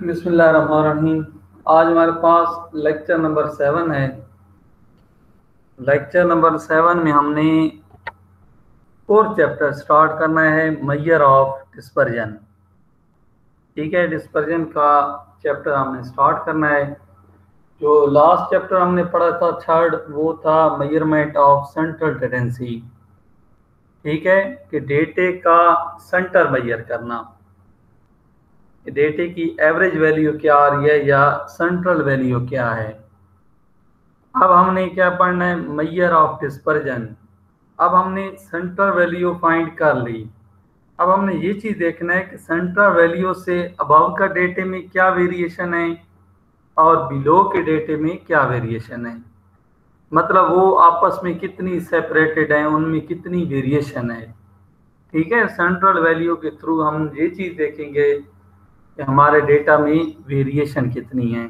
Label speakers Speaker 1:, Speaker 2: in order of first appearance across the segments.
Speaker 1: बिस्मिल्लाहिर्रहमानिर्रहीम। आज हमारे पास लेक्चर नंबर सेवन है। लेक्चर नंबर सेवन में हमने फोर्थ चैप्टर स्टार्ट करना है मैयर ऑफ़ डिस्पर्जन ठीक है डिस्पर्जन का चैप्टर हमने स्टार्ट करना है। जो लास्ट चैप्टर हमने पढ़ा था थर्ड वो था मेज़रमेंट ऑफ़ सेंट्रल टेंडेंसी ठीक है, कि डेटे का सेंटर मैयर करना। डेटे की एवरेज वैल्यू क्या आ रही है या सेंट्रल वैल्यू क्या है? अब हमने क्या पढ़ना है? मैयर ऑफ़ डिस्पर्जन अब हमने सेंट्रल वैल्यू फाइंड कर ली। अब हमने ये चीज़ देखना है कि सेंट्रल वैल्यू से अबव का डेटे में क्या वेरिएशन है और बिलो के डेटे में क्या वेरिएशन है। मतलब वो आपस में कितनी सेपरेटेड है, उनमें कितनी वेरिएशन है। ठीक है? सेंट्रल वैल्यू के थ्रू हम ये चीज़ देखेंगे कि हमारे डेटा में वेरिएशन कितनी है।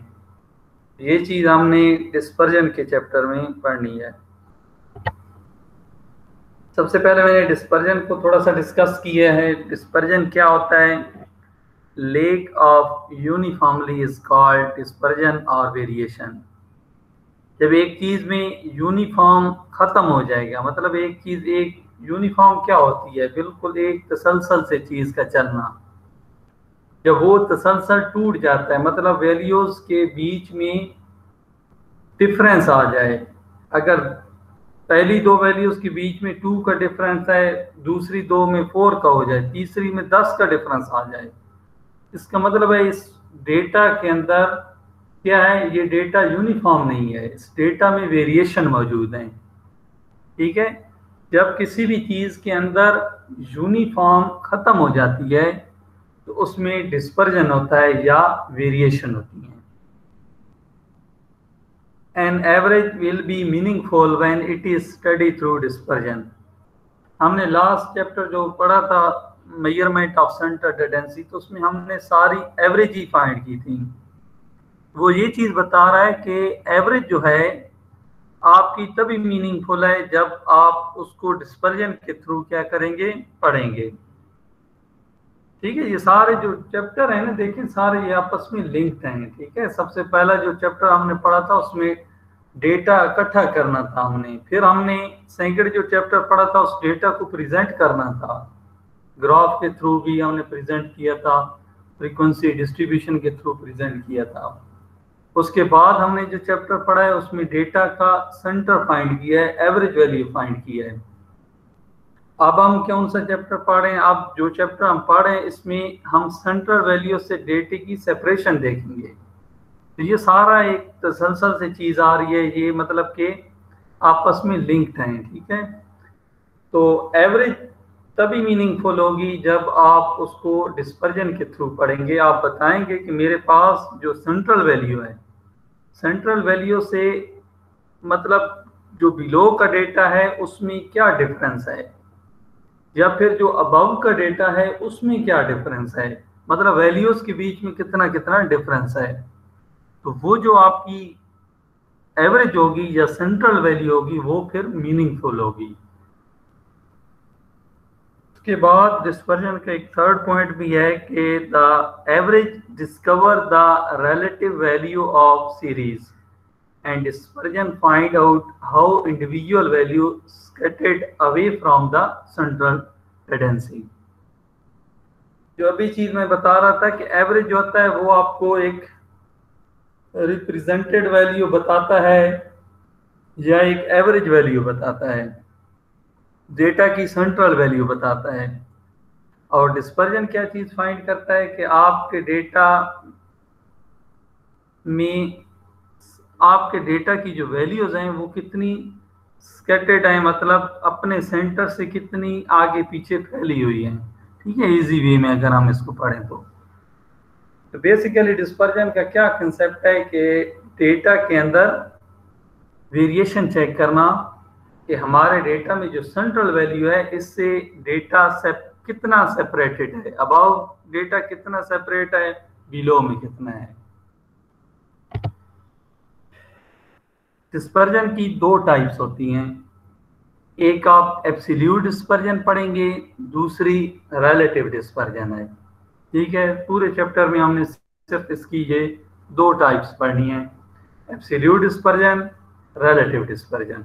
Speaker 1: ये चीज़ हमने डिस्पर्जन के चैप्टर में पढ़नी है। सबसे पहले मैंने डिस्पर्जन को थोड़ा सा डिस्कस किया है। डिस्पर्जन क्या होता है? Lack of uniformly is called dispersion और वेरिएशन जब एक चीज़ में यूनिफॉर्म ख़त्म हो जाएगा मतलब एक चीज़, एक यूनिफॉर्म क्या होती है? बिल्कुल एक तसलसल से चीज़ का चलना। जब वो तसलसल टूट जाता है मतलब वैल्यूज़ के बीच में डिफरेंस आ जाए। अगर पहली दो वैल्यूज़ के बीच में टू का डिफरेंस है दूसरी दो में फोर का हो जाए, तीसरी में दस का डिफरेंस आ जाए। इसका मतलब है, इस डेटा के अंदर क्या है, ये डेटा यूनिफॉर्म नहीं है। इस डेटा में वेरिएशन मौजूद है। ठीक है? जब किसी भी चीज़ के अंदर यूनिफॉर्म ख़त्म हो जाती है तो उसमें डिस्पर्जन होता है या वेरिएशन होती है। An average will be meaningful when it is study through dispersion हमने लास्ट चैप्टर जो पढ़ा था मेज़रमेंट ऑफ़ सेंटर टेंडेंसी तो उसमें हमने सारी एवरेज ही फाइंड की थी। वो ये चीज़ बता रहा है कि एवरेज जो है, आपकी तभी मीनिंगफुल है जब आप उसको डिस्पर्जन के थ्रू क्या करेंगे? पढ़ेंगे। ठीक है, ये सारे जो चैप्टर है ना देखें सारे ये आपस में लिंक्ड हैं, ठीक है? सबसे पहला जो चैप्टर हमने पढ़ा था, उसमें डेटा इकट्ठा करना था हमने। फिर हमने सेकेंड जो चैप्टर पढ़ा था, उस डेटा को प्रेजेंट करना था। ग्राफ के थ्रू भी हमने प्रेजेंट किया था फ्रीक्वेंसी डिस्ट्रीब्यूशन के थ्रू प्रेजेंट किया था। उसके बाद हमने जो चैप्टर पढ़ा है, उसमें डेटा का सेंटर फाइंड किया है एवरेज वैल्यू फाइंड किया है। अब हम कौन सा चैप्टर पढ़? रहे हैं अब जो चैप्टर हम पढ़ रहे हैं इसमें हम सेंट्रल वैल्यू से डेटे की सेपरेशन देखेंगे। तो ये सारा एक तसलसल से चीज़ आ रही है, ये मतलब कि आपस में लिंक्ड हैं, ठीक है? तो एवरेज तभी मीनिंगफुल होगी जब आप उसको डिस्पर्जन के थ्रू पढ़ेंगे। आप बताएँगे कि मेरे पास जो सेंट्रल वैल्यू है सेंट्रल वैल्यू से मतलब जो बिलो का डेटा है, उसमें क्या डिफरेंस है? या फिर जो अबव का डेटा है, उसमें क्या डिफरेंस है? मतलब वैल्यूज़ के बीच में कितना कितना डिफरेंस है? तो वो जो आपकी एवरेज होगी या सेंट्रल वैल्यू होगी, वो फिर मीनिंगफुल होगी। उसके बाद डिस्पर्जन का एक थर्ड पॉइंट भी है कि the average discover the relative value of series and dispersion find out how individual value scattered away from the central tendency. जो अभी चीज़ मैं बता रहा था कि एवरेज होता है वो आपको एक रिप्रेजेंटेड वैल्यू बताता है या एक एवरेज वैल्यू बताता है डेटा की सेंट्रल वैल्यू बताता है और डिस्पर्जन क्या चीज़ फाइंड करता है कि आपके डेटा में आपके डेटा की जो वैल्यूज़ हैं, वो कितनी स्कैटर्ड है मतलब अपने सेंटर से कितनी आगे पीछे फैली हुई है। ठीक है इजी वे में अगर हम इसको पढ़ें तो। तो बेसिकली डिस्पर्जन का क्या कंसेप्ट है कि डेटा के अंदर वेरिएशन चेक करना कि हमारे डेटा में जो सेंट्रल वैल्यू है, इससे डेटा से कितना सेपरेटेड है? अबाउ डेटा कितना सेपरेट है? बिलो में कितना है? डिस्पर्जन की दो टाइप्स होती हैं। एक आप एब्सोल्यूट डिस्पर्जन पढ़ेंगे, दूसरी रिलेटिव डिस्पर्जन है। ठीक है? पूरे चैप्टर में हमने सिर्फ़ इसकी ये दो टाइप्स पढ़नी है। एब्सोल्यूट डिस्पर्जन रिलेटिव डिस्पर्जन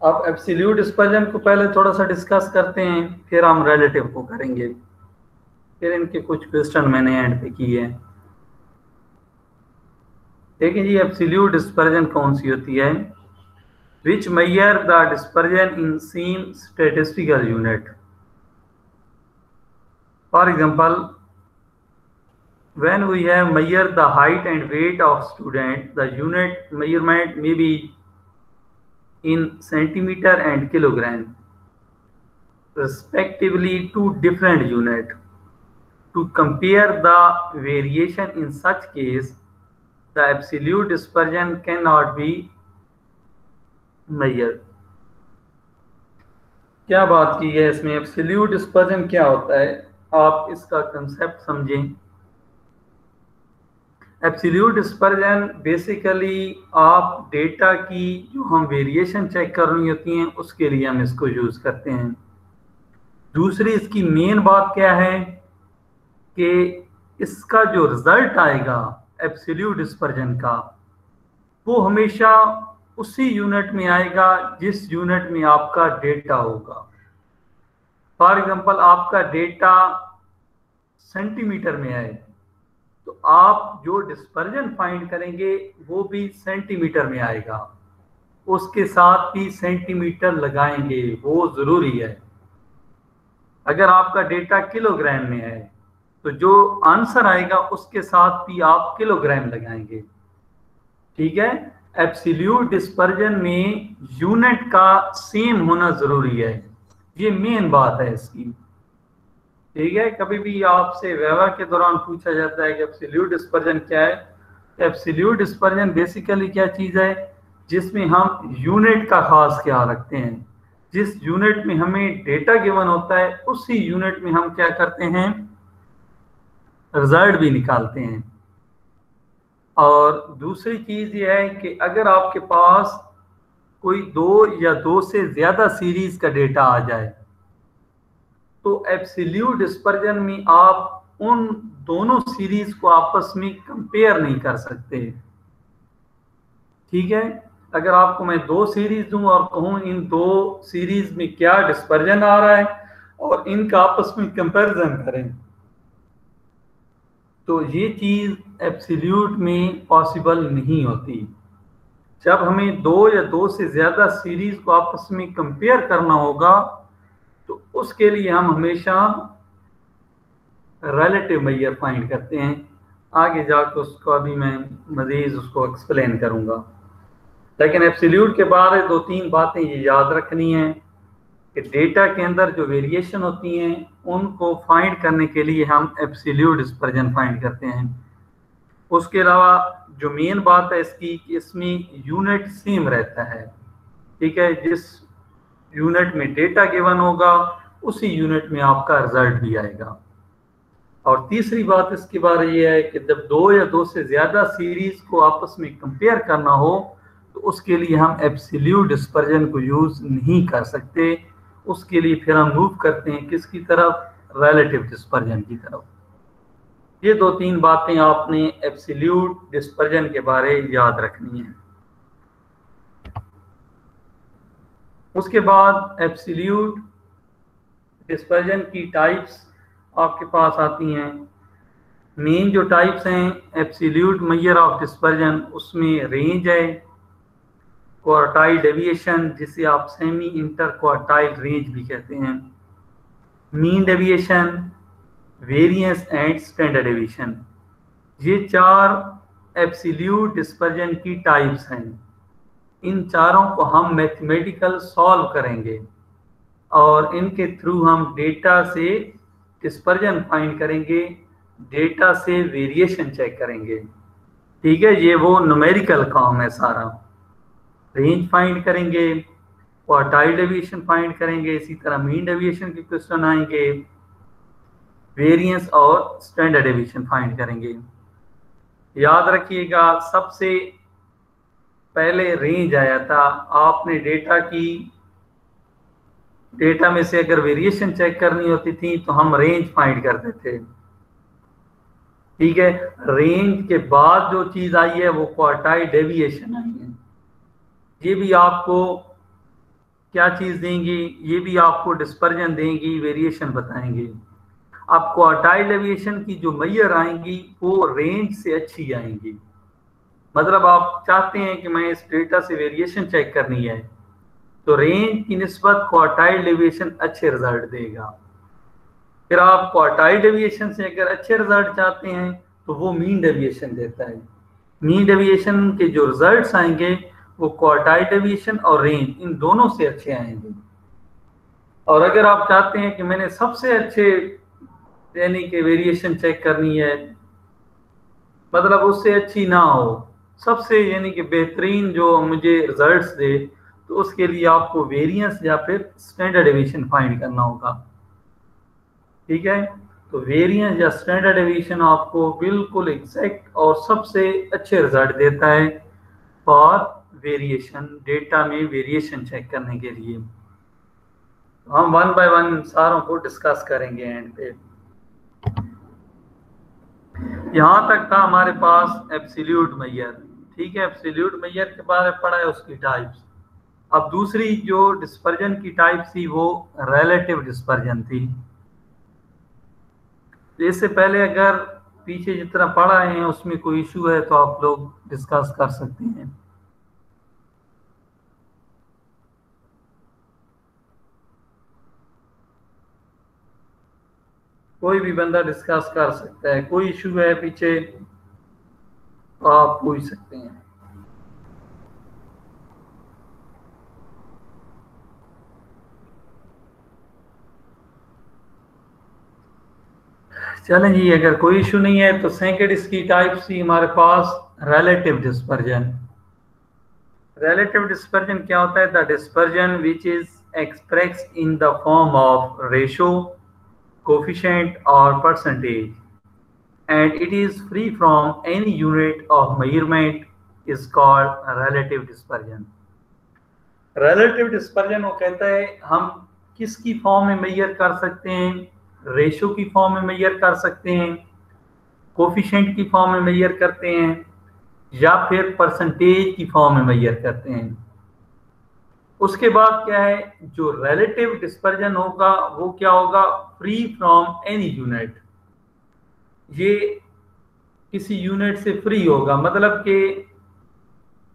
Speaker 1: अब एब्सोल्यूट डिस्पर्जन को पहले थोड़ा सा डिस्कस करते हैं, फिर हम रिलेटिव को करेंगे। फिर इनके कुछ क्वेश्चन मैंने एंड पे किए हैं। देखें जी एब्सिल्यूट डिस्पर्जन कौन सी होती है? Which measure the dispersion in same statistical unit for example when we have measure the height and weight of student the unit measurement may be in centimetre and kilogram respectively two different unit to compare the variation in such case the absolute dispersion cannot be measured. क्या बात की है इसमें? Absolute dispersion क्या होता है? आप इसका कंसेप्ट समझें। एब्सोल्यूट डिस्पर्जन बेसिकली आप डेटा की जो हम वेरिएशन चेक कर रही होती हैं, उसके लिए हम इसको यूज़ करते हैं। दूसरी इसकी मेन बात क्या है? कि इसका जो रिज़ल्ट आएगा एब्सोल्यूट डिस्पर्जन का, वो हमेशा उसी यूनिट में आएगा जिस यूनिट में आपका डेटा होगा। फॉर एग्ज़ाम्पल आपका डेटा सेंटीमीटर में है तो आप जो डिस्पर्जन फाइंड करेंगे, वो भी सेंटीमीटर में आएगा। उसके साथ भी सेंटीमीटर लगाएँगे, वो ज़रूरी है। अगर आपका डेटा किलोग्राम में है तो जो आंसर आएगा उसके साथ भी आप किलोग्राम लगाएँगे। ठीक है? एब्सोल्यूट डिस्पर्जन में यूनिट का सेम होना ज़रूरी है। ये मेन बात है इसकी। ठीक है? कभी भी आपसे व्यवहार के दौरान पूछा जाता है कि एब्सोल्यूट डिस्पर्जन क्या है? एब्सोल्यूट डिस्पर्जन बेसिकली क्या चीज़ है? जिसमें हम यूनिट का खास ख्याल रखते हैं। जिस यूनिट में हमें डेटा गिवन होता है, उसी यूनिट में हम क्या करते हैं? रिज़ल्ट भी निकालते हैं। और दूसरी चीज़ ये है कि अगर आपके पास कोई दो या दो से ज़्यादा सीरीज़ का डेटा आ जाए तो एब्सोल्यूट डिस्पर्जन में आप उन दोनों सीरीज़ को आपस में कंपेयर नहीं कर सकते। ठीक है? अगर आपको मैं दो सीरीज़ दूँ और कहूँ, इन दो सीरीज़ में क्या डिस्पर्जन आ रहा है और इनका आपस में कंपैरिजन करें। तो ये चीज़ एब्सोल्यूट में पॉसिबल नहीं होती। जब हमें दो या दो से ज़्यादा सीरीज़ को आपस में कंपेयर करना होगा तो उसके लिए हम हमेशा रिलेटिव मैयर फाइंड करते हैं। आगे जाकर उसको अभी मैं मजीद उसको एक्सप्लेन करूँगा। लेकिन एब्सोल्यूट के बारे दो तीन बातें ये याद रखनी है कि डेटा के अंदर जो वेरिएशन होती हैं उनको फाइंड करने के लिए हम एब्सोल्यूट डिस्पर्जन फाइंड करते हैं। उसके अलावा जो मेन बात है इसकी कि इसमें यूनिट सेम रहता है। ठीक है, जिस यूनिट में डेटा गिवन होगा, उसी यूनिट में आपका रिज़ल्ट भी आएगा। और तीसरी बात इसके बारे ये है कि जब दो या दो से ज़्यादा सीरीज़ को आपस में कंपेयर करना हो तो उसके लिए हम एब्सोल्यूट डिस्पर्जन को यूज़ नहीं कर सकते। उसके लिए फिर हम मूव करते हैं किसकी तरफ़? रिलेटिव डिस्पर्जन की तरफ़। ये दो तीन बातें आपने एब्सोल्यूट डिस्पर्जन के बारे याद रखनी है। उसके बाद एब्सोल्यूट डिस्पर्जन की टाइप्स आपके पास आती हैं। मेन जो टाइप्स हैं एब्सोल्यूट मैयर ऑफ़ डिस्पर्जन उसमें रेंज है। क्वार्टाइल डेविएशन जिसे आप सेमी इंटर क्वार्टाइल रेंज भी कहते हैं। Mean deviation variance and standard deviation ये चार एब्सोल्यूट डिस्पर्जन की टाइप्स हैं। इन चारों को हम मैथमेटिकल सॉल्व करेंगे और इनके थ्रू हम डेटा से डिस्पर्जन फाइंड करेंगे डेटा से वेरिएशन चेक करेंगे। ठीक है, ये वो न्यूमेरिकल काम है सारा। रेंज फाइंड करेंगे क्वार्टाइल डेविएशन फाइंड करेंगे, इसी तरह मीन डेविएशन के क्वेश्चन आएँगे, वेरिएंस और स्टैंडर्ड डेविएशन फाइंड करेंगे। याद रखिएगा, सबसे पहले रेंज आया था, आपने डेटा की, डेटा में से अगर वेरिएशन चेक करनी होती थी तो हम रेंज फाइंड करते थे। ठीक है, रेंज के बाद जो चीज़ आई है, वो क्वार्टाइल डेविएशन आई है। ये भी आपको क्या चीज़ देंगी? ये भी आपको डिस्पर्जन देंगी वेरिएशन बताएँगे। अब क्वार्टाइल डेविएशन की जो मैयर आएँगी, वो रेंज से अच्छी आएँगी। मतलब आप चाहते हैं कि मैं इस डेटा से वेरिएशन चेक करनी है तो रेंज की नस्बत क्वार्टाइल डेविएशन अच्छे रिज़ल्ट देगा। फिर आप क्वार्टाइल डेविएशन से अगर अच्छे रिज़ल्ट चाहते हैं तो वो मीन डेविएशन देता है। मीन डेविएशन के जो रिजल्ट्स आएँगे वो क्वार्टाइल डेविएशन और रेंज इन दोनों से अच्छे आएँगे और अगर आप चाहते हैं कि मैंने सबसे अच्छे, यानी कि वेरिएशन चेक करनी है मतलब उससे अच्छी ना हो, सबसे, यानी कि बेहतरीन जो मुझे रिजल्ट्स दे तो उसके लिए आपको वेरिएंस या फिर स्टैंडर्ड एविएशन फाइंड करना होगा। ठीक है? तो वेरिएंस या स्टैंडर्ड एविएशन आपको बिल्कुल एग्जैक्ट और सबसे अच्छे रिज़ल्ट देता है। फॉर वेरिएशन डेटा में वेरिएशन चेक करने के लिए। हम वन बाय वन सारों को डिस्कस करेंगे एंड पे। यहाँ तक था हमारे पास एब्सोल्यूट मैयर ठीक है एब्सोल्यूट मैयर के बारे में पढ़ा है उसकी टाइप्स अब दूसरी जो डिस्पर्जन की टाइप थी वो रिलेटिव डिस्पर्जन थी। इससे पहले अगर पीछे जितना पढ़ा है उसमें कोई इशू है तो आप लोग डिस्कस कर सकते हैं। कोई भी बंदा डिस्कस कर सकता है, कोई इशू है पीछे आप पूछ सकते हैं। चलें जी, अगर कोई इशू नहीं है तो सेकेंड इसकी टाइप सी हमारे पास रिलेटिव डिस्पर्जन रिलेटिव डिस्पर्जन क्या होता है? The dispersion which is express in the form of ratio coefficient or percentage and it is free from any unit of measurement is called relative dispersion relative dispersion वो कहता है हम किसकी form में major कर सकते हैं रेशो की फॉर्म में मेजर कर सकते हैं कोफिशेंट की फॉर्म में मेजर करते हैं या फिर परसेंटेज की फॉर्म में मेजर करते हैं उसके बाद क्या है, जो रिलेटिव डिस्पर्जन होगा, वो क्या होगा? फ्री फ्रॉम एनी यूनिट ये किसी यूनिट से फ्री होगा। मतलब कि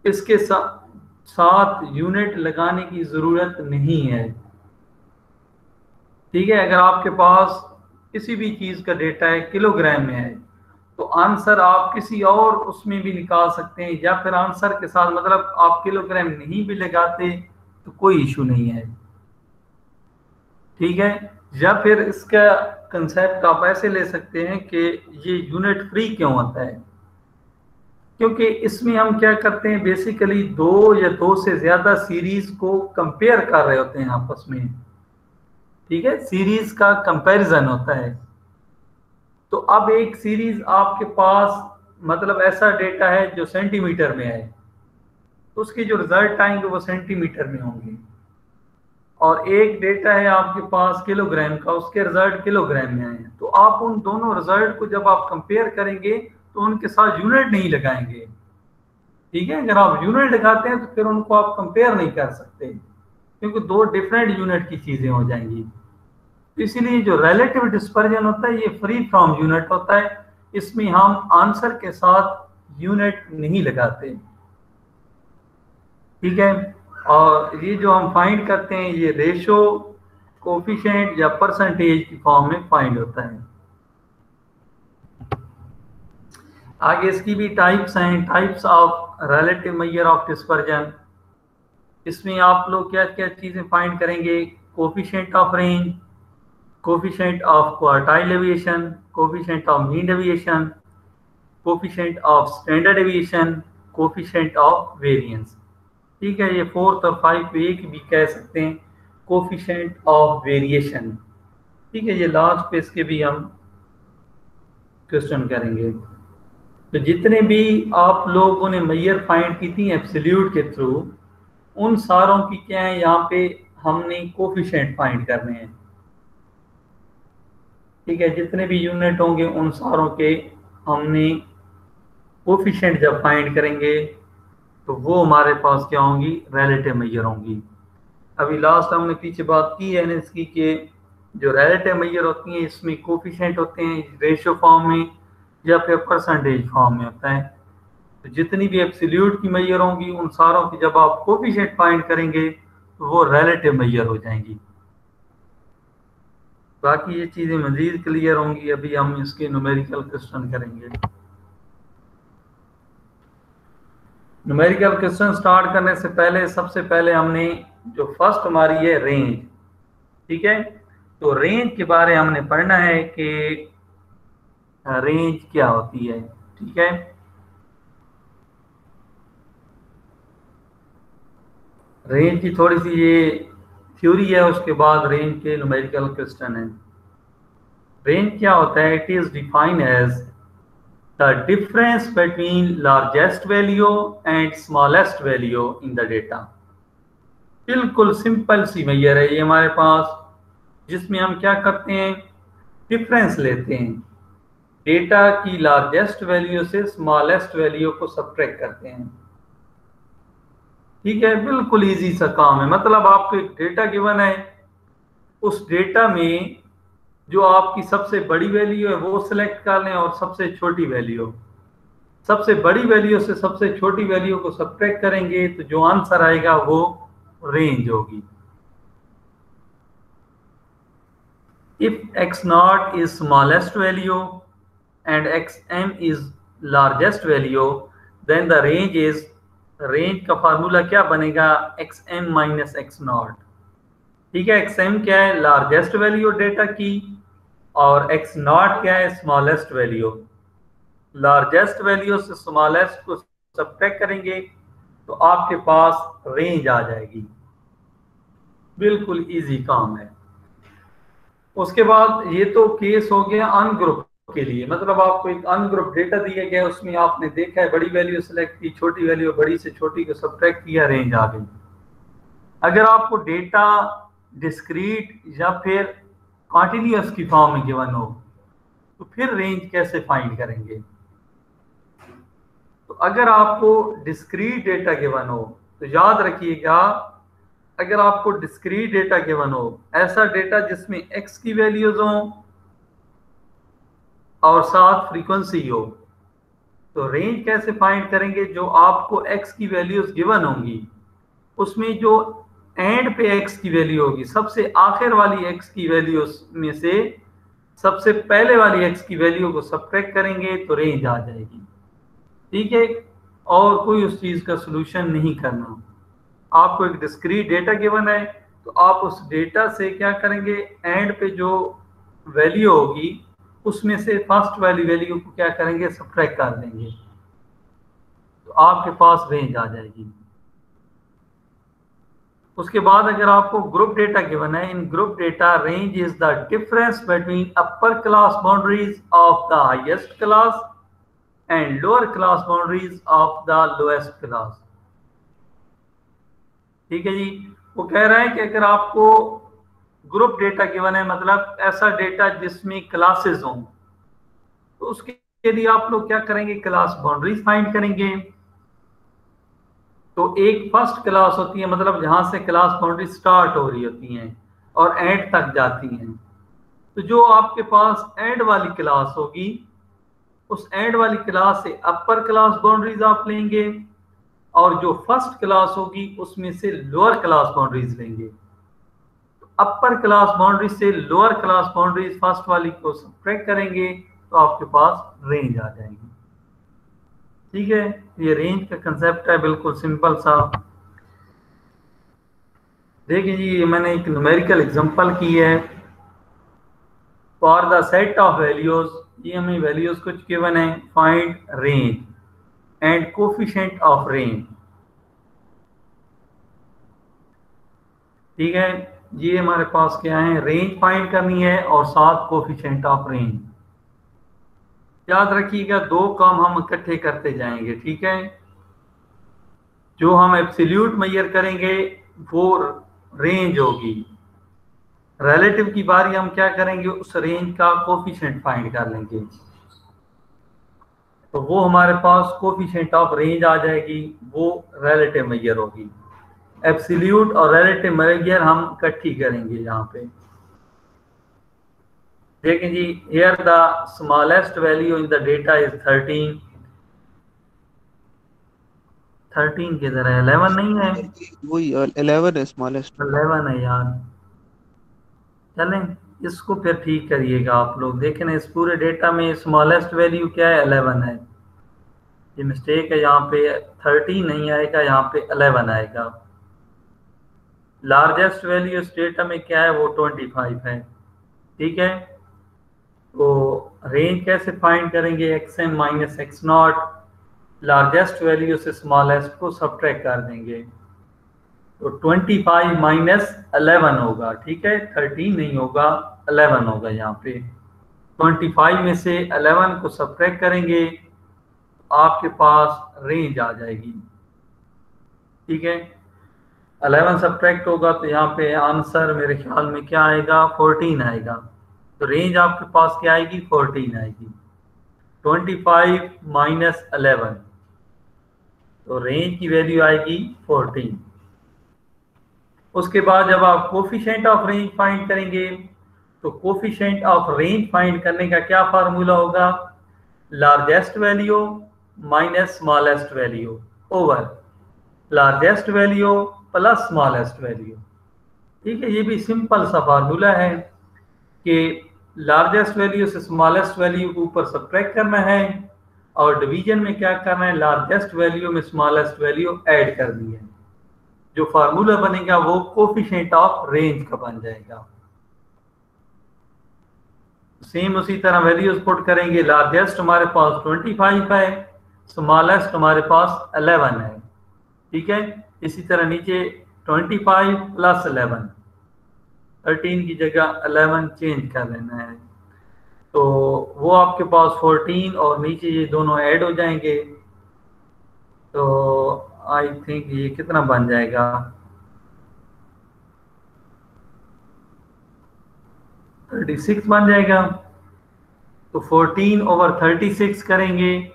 Speaker 1: इसके साथ साथ यूनिट लगाने की ज़रूरत नहीं है। ठीक है? अगर आपके पास किसी भी चीज़ का डेटा है किलोग्राम में है तो आंसर आप किसी और उसमें भी निकाल सकते हैं, या फिर आंसर के साथ मतलब आप किलोग्राम नहीं भी लगाते तो कोई इशू नहीं है। ठीक है? या फिर इसका कंसेप्ट आप ऐसे ले सकते हैं कि ये यूनिट फ्री क्यों होता है? क्योंकि इसमें हम क्या करते हैं? बेसिकली दो या दो से ज़्यादा सीरीज़ को कंपेयर कर रहे होते हैं आपस में। ठीक है? सीरीज़ का कंपैरिजन होता है। तो अब एक सीरीज़ आपके पास मतलब ऐसा डेटा है जो सेंटीमीटर में है। तो उसके जो रिज़ल्ट आएँगे वो सेंटीमीटर में होंगे। और एक डेटा है आपके पास किलोग्राम का, उसके रिज़ल्ट किलोग्राम में आए तो आप उन दोनों रिज़ल्ट को जब आप कंपेयर करेंगे तो उनके साथ यूनिट नहीं लगाएँगे। ठीक है? अगर आप यूनिट लगाते हैं तो फिर उनको आप कंपेयर नहीं कर सकते। क्योंकि दो डिफरेंट यूनिट की चीज़ें हो जाएँगी। तो इसीलिए जो रिलेटिव डिस्पर्जन होता है, ये फ्री फ्रॉम यूनिट होता है। इसमें हम आंसर के साथ यूनिट नहीं लगाते। ठीक है? और ये जो हम फाइंड करते हैं, ये रेशो कोफिशेंट या परसेंटेज की फॉर्म में फाइंड होता है। आगे इसकी भी टाइप्स हैं। Types of relative measure of dispersion इसमें आप लोग क्या क्या चीज़ें फाइंड करेंगे? Coefficient of range coefficient of quartile deviation coefficient of mean deviation coefficient of standard deviation coefficient of variance ठीक है, ये फोर्थ और फाइव पे एक भी कह सकते हैं कोफिशेंट ऑफ़ वेरिएशन ठीक है, ये लास्ट पे इसके भी हम क्वेश्चन करेंगे। तो जितने भी आप लोगों ने मैयर फाइंड की थी एब्सोल्यूट के थ्रू उन सारों की क्या है, यहाँ पे हमने कोफिशेंट फाइंड करने हैं। ठीक है, जितने भी यूनिट होंगे, उन सारों के हमने कोफिशेंट जब फाइंड करेंगे तो वो हमारे पास क्या होंगी? रिलेटिव मैयर होंगी। अभी लास्ट हमने पीछे बात की है इसकी के जो रिलेटिव मैयर होती हैं, इसमें कोफिशेंट होते हैं रेशियो फॉर्म में या फिर परसेंटेज फॉर्म में होता है। तो जितनी भी एब्सोल्यूट की मैयर होंगी, उन सारों की जब आप कोफिशेंट फाइंड करेंगे तो वो रिलेटिव मैयर हो जाएँगी। बाकी ये चीज़ें मजीद क्लियर होंगी, अभी हम इसके न्यूमेरिकल क्वेश्चन करेंगे। न्यूमेरिकल क्वेश्चन स्टार्ट करने से पहले, सबसे पहले हमने जो फ़र्स्ट हमारी है रेंज ठीक है? तो रेंज के बारे में हमने पढ़ना है कि रेंज क्या होती है, ठीक है? रेंज की थोड़ी सी ये थ्योरी है, उसके बाद रेंज के न्यूमेरिकल क्वेश्चन है। रेंज क्या होता है? It is define as the difference between largest value and smallest value in the data बिल्कुल सिंपल सी मैयर है ये हमारे पास, जिसमें हम क्या करते हैं? डिफरेंस लेते हैं। डेटा की लार्जेस्ट वैल्यू से स्मॉलेस्ट वैल्यू को सब्ट्रैक्ट करते हैं। ठीक है? बिल्कुल इजी सा काम है। मतलब आपको एक डेटा गिवन है। उस डेटा में जो आपकी सबसे बड़ी वैल्यू है, वो सिलेक्ट कर लें और सबसे छोटी वैल्यू सबसे बड़ी वैल्यू से सबसे छोटी वैल्यू को सब्ट्रैक्ट करेंगे तो जो आंसर आएगा वो रेंज होगी। If x naught is smallest value and xm is largest value, then the range is range का फार्मूला क्या बनेगा? X M minus X naught ठीक है एक्स एम क्या है? लार्जेस्ट वैल्यू डेटा की। और एक्स नॉट क्या है? स्मॉलेस्ट वैल्यू लार्जेस्ट वैल्यू से स्मॉलेस्ट को सब्ट्रैक्ट करेंगे तो आपके पास रेंज आ जाएगी। बिल्कुल इजी काम है। उसके बाद ये तो केस हो गया अनग्रुप के लिए। मतलब आपको एक अनग्रुप डेटा दिया गया, उसमें आपने देखा है, बड़ी वैल्यू सेलेक्ट की, छोटी वैल्यू बड़ी से छोटी को सब्ट्रैक्ट किया रेंज आ गई। अगर आपको डेटा डिस्क्रीट या फिर कॉन्टिन्यूस की फॉर्म में गिवन हो तो फिर रेंज कैसे फाइंड करेंगे? तो अगर आपको डिस्क्रीट डेटा गिवन हो तो याद रखिएगा, अगर आपको डिस्क्रीट डेटा गिवन हो, ऐसा डेटा जिसमें एक्स की वैल्यूज़ हो और साथ फ्रीक्वेंसी हो तो रेंज कैसे फाइंड करेंगे? जो आपको एक्स की वैल्यूज़ गिवन होंगी, उसमें जो एंड पे एक्स की वैल्यू होगी। सबसे आखिर वाली एक्स की वैल्यू में से सबसे पहले वाली एक्स की वैल्यू को सब्ट्रैक्ट करेंगे तो रेंज आ जाएगी। ठीक है? और कोई उस चीज़ का सोल्यूशन नहीं करना। आपको एक डिस्क्रीट डेटा गिवन है तो आप उस डेटा से क्या करेंगे? एंड पे जो वैल्यू होगी, उसमें से फ़र्स्ट वाली वैल्यू को क्या करेंगे? सब्ट्रैक्ट कर देंगे। तो आपके पास रेंज आ जाएगी। उसके बाद अगर आपको ग्रुप डेटा गिवन है in group data range is the difference between upper class boundaries of the highest class and lower class boundaries of the lowest class ठीक है जी? वो कह रहा है कि अगर आपको ग्रुप डेटा गिवन है मतलब ऐसा डेटा जिसमें क्लासेस हों तो उसके लिए आप लोग क्या करेंगे? क्लास बाउंड्रीज फाइंड करेंगे। तो एक फ़र्स्ट क्लास होती है मतलब जहाँ से क्लास बाउंड्री स्टार्ट हो रही होती हैं और एंड तक जाती हैं। तो जो आपके पास एंड वाली क्लास होगी, उस एंड वाली क्लास से अपर क्लास बाउंड्रीज आप लेंगे और जो फ़र्स्ट क्लास होगी, उसमें से लोअर क्लास बाउंड्रीज लेंगे। तो अपर क्लास बाउंड्री से लोअर क्लास बाउंड्रीज फ़र्स्ट वाली को सब्ट्रैक्ट करेंगे तो आपके पास रेंज आ जाएगी। ठीक है, ये रेंज का कंसेप्ट है, बिल्कुल सिंपल सा। देखिए जी मैंने एक न्यूमेरिकल एग्जांपल की है। For the set of values ये हमें वैल्यूज़ कुछ गिवन है find range and coefficient of range ठीक है, ये हमारे पास क्या है रेंज फाइंड करनी है और साथ कोफिशेंट ऑफ़ रेंज याद रखिएगा, दो काम हम इकट्ठे करते जाएँगे, ठीक है? जो हम एब्सोल्यूट मैयर करेंगे, वो रेंज होगी। रिलेटिव की बारी हम क्या करेंगे, उस रेंज का कोफिशिएंट फाइंड कर लेंगे। तो वो हमारे पास कोफिशिएंट ऑफ़ रेंज आ जाएगी, वो रिलेटिव मैयर होगी। एब्सोल्यूट और रिलेटिव मैयर हम इकट्ठी करेंगे यहाँ पे। देखें जी here the smallest value in the data is thirteen thirteen किधर है? इलेवन नहीं है?
Speaker 2: वही इलेवन है स्मॉलेस्ट
Speaker 1: इलेवन है यार। चलें इसको फिर ठीक करिएगा आप लोग। देखें ना इस पूरे डेटा में स्मॉलेस्ट वैल्यू क्या है? अलेवन है। ये मिस्टेक है यहाँ पे थर्टीन नहीं आएगा यहाँ पे अलेवन आएगा। लार्जेस्ट वैल्यू इस डेटा में क्या है? वो ट्वेंटी फाइव है। ठीक है? तो रेंज कैसे फाइंड करेंगे? X M minus X naught largest value से स्मॉलेस्ट को सब्ट्रैक्ट कर देंगे। तो 25 फाइव माइनस अलेवन होगा, ठीक है? 13 नहीं होगा 11 होगा यहाँ पे। 25 में से 11 को सब्ट्रैक्ट करेंगे, आपके पास रेंज आ जाएगी। ठीक है? 11 सब्ट्रैक्ट होगा तो यहाँ पे आंसर मेरे ख्याल में क्या आएगा? 14 आएगा। तो रेंज आपके पास क्या आएगी? 14 आएगी। 25 माइनस अलेवन तो रेंज की वैल्यू आएगी 14 उसके बाद जब आप कोफिशेंट ऑफ़ रेंज फाइंड करेंगे तो कोफिशेंट ऑफ़ रेंज फाइंड करने का क्या फार्मूला होगा? Largest value minus smallest value over largest value plus smallest value ठीक है, ये भी सिंपल सा फार्मूला है कि लार्जेस्ट वैल्यू से स्मॉलेस्ट वैल्यू को ऊपर सब्ट्रैक्ट करना है और डिवीज़न में क्या करना है? लार्जेस्ट वैल्यू में स्मॉलेस्ट वैल्यू ऐड करनी है। जो फार्मूला बनेगा वो कोफिशेंट ऑफ़ रेंज का बन जाएगा। सेम उसी तरह वैल्यूज़ पुट करेंगे। लार्जेस्ट हमारे पास 25 है स्मॉलेस्ट हमारे पास 11 है। ठीक है? इसी तरह नीचे 25 प्लस 11 13 की जगह 11 चेंज कर लेना है। तो वो आपके पास 14 और नीचे ये दोनों ऐड हो जाएँगे। तो आई थिंक ये कितना बन जाएगा? थर्टी सिक्स बन जाएगा। तो फोर्टीन ओवर थर्टी सिक्स करेंगे।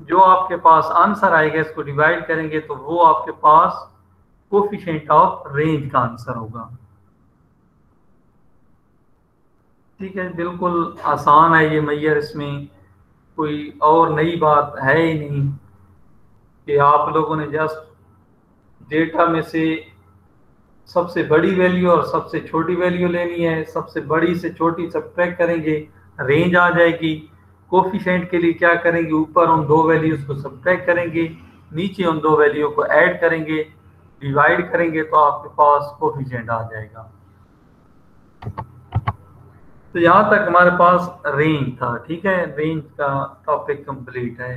Speaker 1: जो आपके पास आंसर आएगा, इसको डिवाइड करेंगे तो वो आपके पास कोफिशेंट ऑफ़ रेंज का आंसर होगा। ठीक है, बिल्कुल आसान है ये मैयर इसमें। कोई और नई बात है ही नहीं कि आप लोगों ने जस्ट डेटा में से सबसे बड़ी वैल्यू और सबसे छोटी वैल्यू लेनी है, सबसे बड़ी से छोटी सब ट्रैक करेंगे रेंज आ जाएगी। कोफिशेंट के लिए क्या करेंगे? ऊपर उन दो वैल्यूज़ को सब्ट्रैक्ट करेंगे, नीचे उन दो वैल्यू को ऐड करेंगे डिवाइड करेंगे तो आपके पास कोफिशेंट आ जाएगा। तो यहाँ तक हमारे पास रेंज था, ठीक है? रेंज का टॉपिक कंप्लीट है।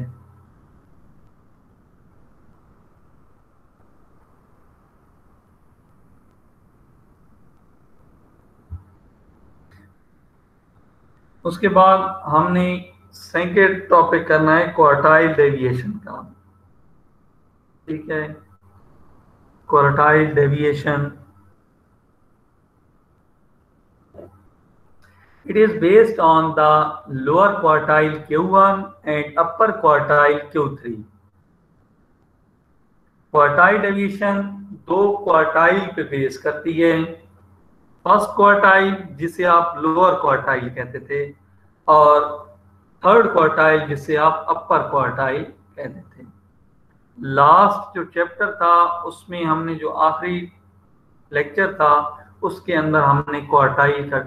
Speaker 1: उसके बाद हमने सेकेंड टॉपिक करना है क्वार्टाइल डेविएशन का। ठीक है? Quartile deviation it is based on the lower quartile q1 and upper quartile q3 quartile deviation दो क्वार्टाइल पे बेस करती है। फ़र्स्ट क्वार्टाइल जिसे आप लोअर क्वार्टाइल कहते थे, और थर्ड क्वार्टाइल जिसे आप अपर क्वार्टाइल कहते थे। लास्ट जो चैप्टर था, उसमें हमने जो आखिरी लेक्चर था, उसके अंदर हमने क्वार्टाइल का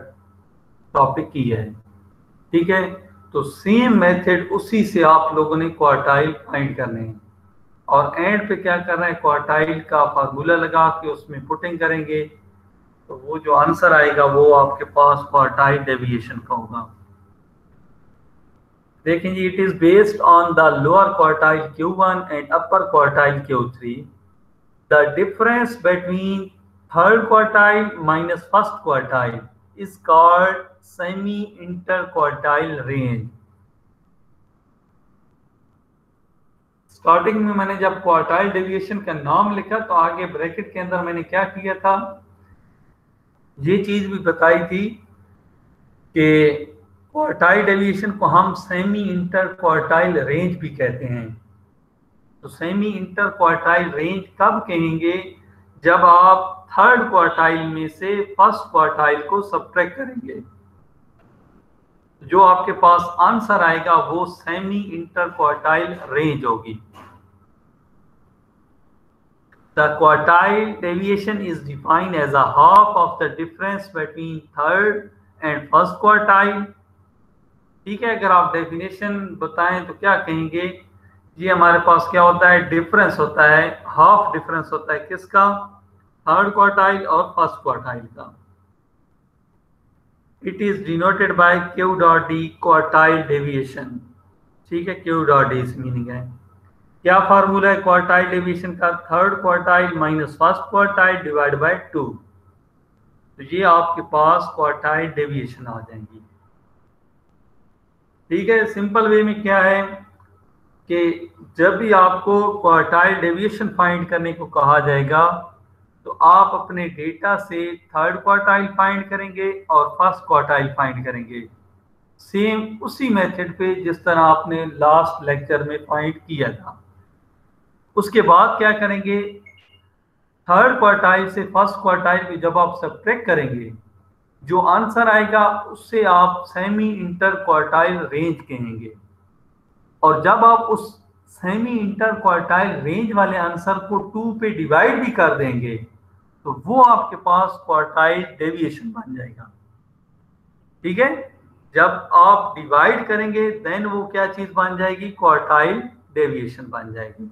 Speaker 1: टॉपिक किया है। ठीक है? तो सेम मेथड उसी से आप लोगों ने क्वार्टाइल फाइंड करने हैं। और एंड पे क्या करना है? क्वार्टाइल का फार्मूला लगा के उसमें पुटिंग करेंगे। तो वो जो आंसर आएगा, वो आपके पास क्वार्टाइल डेविएशन का होगा। देखें जी it is based on the lower quartile Q1 and upper quartile Q3 the difference between third quartile minus first quartile is called semi interquartile range starting में मैंने जब क्वार्टाइल डेविएशन का नाम लिखा तो आगे ब्रैकेट के अंदर मैंने क्या किया था? ये चीज़ भी बताई थी कि क्वार्टाइल डेविएशन को हम सेमी इंटर क्वार्टाइल रेंज भी कहते हैं। तो सेमी इंटर क्वार्टाइल रेंज कब कहेंगे? जब आप थर्ड क्वार्टाइल में से फ़र्स्ट क्वार्टाइल को सब्ट्रैक्ट करेंगे। जो आपके पास आंसर आएगा वो सेमी इंटर क्वार्टाइल रेंज होगी। The quartile deviation is defined as a half of the difference between third and first quartile. ठीक है, अगर आप डेफिनेशन बताएँ तो क्या कहेंगे? जी, हमारे पास क्या होता है? डिफरेंस होता है। हाफ़ डिफरेंस होता है किसका? थर्ड क्वार्टाइल और फ़र्स्ट क्वार्टाइल का। It is denoted by Q dot D quartile deviation ठीक है Q dot D is meaning है। क्या फार्मूला है क्वार्टाइल डेविएशन का? Third quartile minus first quartile divide by two तो ये आपके पास क्वार्टाइल डेविएशन आ जाएँगी। ठीक है सिंपल वे में क्या है कि जब भी आपको क्वार्टाइल डेविएशन फाइंड करने को कहा जाएगा तो आप अपने डेटा से थर्ड क्वार्टाइल फाइंड करेंगे और फ़र्स्ट क्वार्टाइल फाइंड करेंगे। सेम उसी मेथड पे जिस तरह आपने लास्ट लेक्चर में फाइंड किया था। उसके बाद क्या करेंगे? थर्ड क्वार्टाइल से फ़र्स्ट क्वार्टाइल में जब आप सब्ट्रैक्ट करेंगे, जो आंसर आएगा उससे आप सेमी इंटर क्वार्टाइल रेंज कहेंगे। और जब आप उस सेमी इंटर क्वार्टाइल रेंज वाले आंसर को टू पे डिवाइड भी कर देंगे तो वो आपके पास क्वार्टाइल डेविएशन बन जाएगा। ठीक है? जब आप डिवाइड करेंगे देन वो क्या चीज़ बन जाएगी? क्वार्टाइल डेविएशन बन जाएगी।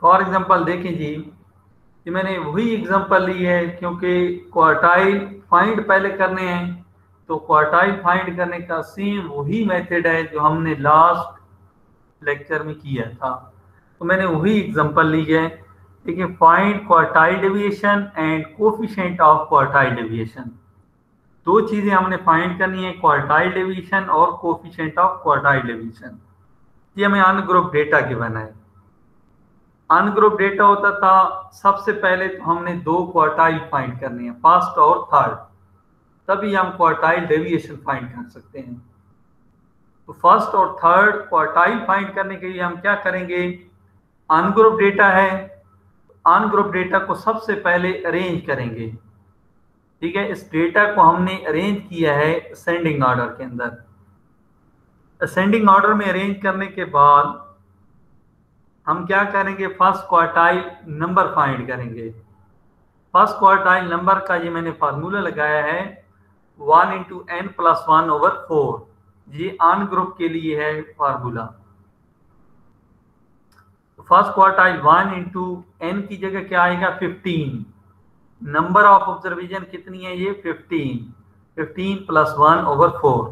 Speaker 1: फॉर एग्जांपल देखें जी, कि मैंने वही एग्जांपल ली है, क्योंकि क्वार्टाइल फाइंड पहले करने हैं तो क्वार्टाइल फाइंड करने का सेम वही मेथड है जो हमने लास्ट लेक्चर में किया था। तो मैंने वही एग्जांपल ली है। देखिए find quartile deviation and coefficient of quartile deviation दो चीज़ें हमने फाइंड करनी है क्वार्टाइल डेविएशन और कोफिशिएंट ऑफ़ क्वार्टाइल डेविएशन ये हमें अनग्रुप डेटा के बनाए अनग्रुप डेटा होता था, सबसे पहले तो हमने दो क्वार्टाइल फाइंड करने हैं फ़र्स्ट और थर्ड तभी हम क्वार्टाइल डेविएशन फाइंड कर सकते हैं। तो फ़र्स्ट और थर्ड क्वार्टाइल फाइंड करने के लिए हम क्या करेंगे? अनग्रुप डेटा है। अनग्रुप डेटा को सबसे पहले अरेंज करेंगे। ठीक है? इस डेटा को हमने अरेंज किया है असेंडिंग ऑर्डर के अंदर। असेंडिंग ऑर्डर में अरेंज करने के बाद हम क्या करेंगे? फ़र्स्ट क्वार्टाइल नंबर फाइंड करेंगे। फ़र्स्ट क्वार्टाइल नंबर का ये मैंने फार्मूला लगाया है। One into n plus one over four ये आन ग्रुप के लिए है formula. First quartile one into n की जगह क्या आएगा? फिफ्टीन नंबर ऑफ़ ऑब्जर्वेशन कितनी है ये? Fifteen fifteen plus one over four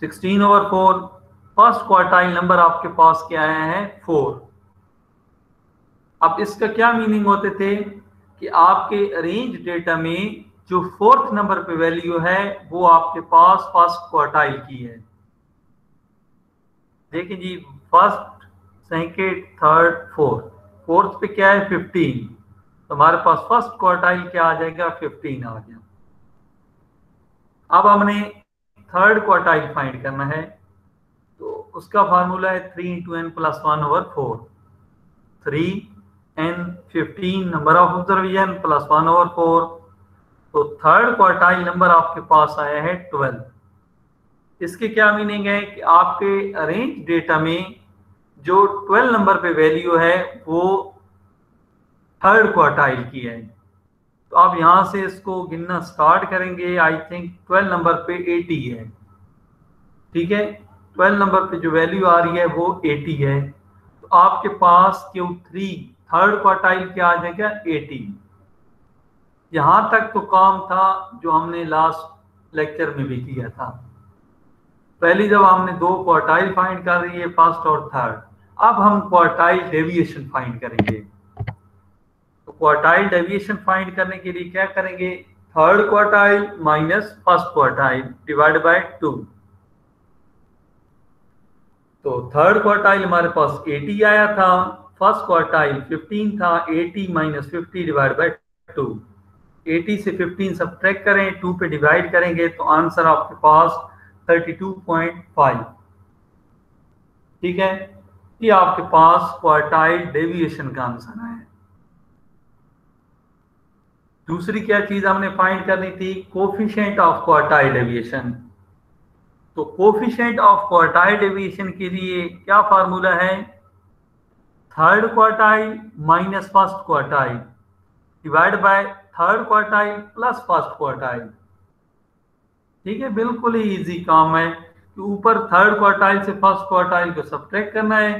Speaker 1: sixteen over four first quartile number आपके पास क्या आया है? फोर अब इसका क्या मीनिंग होते थे? कि आपके रेंज डेटा में जो फोर्थ नंबर पे वैल्यू है, वो आपके पास फ़र्स्ट क्वार्टाइल की है। देखिए जी first second third fourth fourth पे क्या है? फिफ्टीन तो हमारे पास फ़र्स्ट क्वार्टाइल क्या आ जाएगा? फिफ्टीन आ गया। अब हमने थर्ड क्वार्टाइल फाइंड करना है। तो उसका फार्मूला है three into n plus one over four three n fifteen number of observation plus one over four तो थर्ड क्वार्टाइल नंबर आपके पास आया है ट्वेल्व इसके क्या मीनिंग है कि आपके अरेंज डेटा में जो ट्वेल्व नंबर पे वैल्यू है, वो थर्ड क्वार्टाइल की है. तो आप यहाँ से इसको गिनना स्टार्ट करेंगे आई थिंक ट्वेल्व नंबर पे एटी है. ठीक है? ट्वेल्व नंबर पे जो वैल्यू आ रही है, वो एटी है. तो आपके पास क्यू थ्री थर्ड क्वार्टाइल क्या आ जाएगा? एटी यहाँ तक तो काम था जो हमने लास्ट लेक्चर में भी किया था। पहली जब हमने दो क्वार्टाइल फाइंड कर रही है फ़र्स्ट और थर्ड अब हम क्वार्टाइल डेविएशन फाइंड करेंगे। तो क्वार्टाइल डेविएशन फाइंड करने के लिए क्या करेंगे? Third quartile minus first quartile divide by two तो थर्ड क्वार्टाइल हमारे पास 80 आया था फ़र्स्ट क्वार्टाइल 15 था 80 minus fifty divide by two 80 से 15 सब ट्रैक करें 2 पे डिवाइड करेंगे तो आंसर आपके पास 32.5 ठीक है? ये आपके पास क्वार्टाइल डेविएशन का आंसर है दूसरी क्या चीज़ हमने फाइंड करनी थी? कोफिशेंट ऑफ़ क्वार्टाइल डेविएशन तो कोफिशिएंट ऑफ़ क्वार्टाइल डेविएशन के लिए क्या फार्मूला है? Third quartile minus first quartile divide by third quartile plus first quartile ठीक है, बिल्कुल ही इजी काम है कि ऊपर थर्ड क्वार्टाइल से फ़र्स्ट क्वार्टाइल को सब्ट्रैक्ट करना है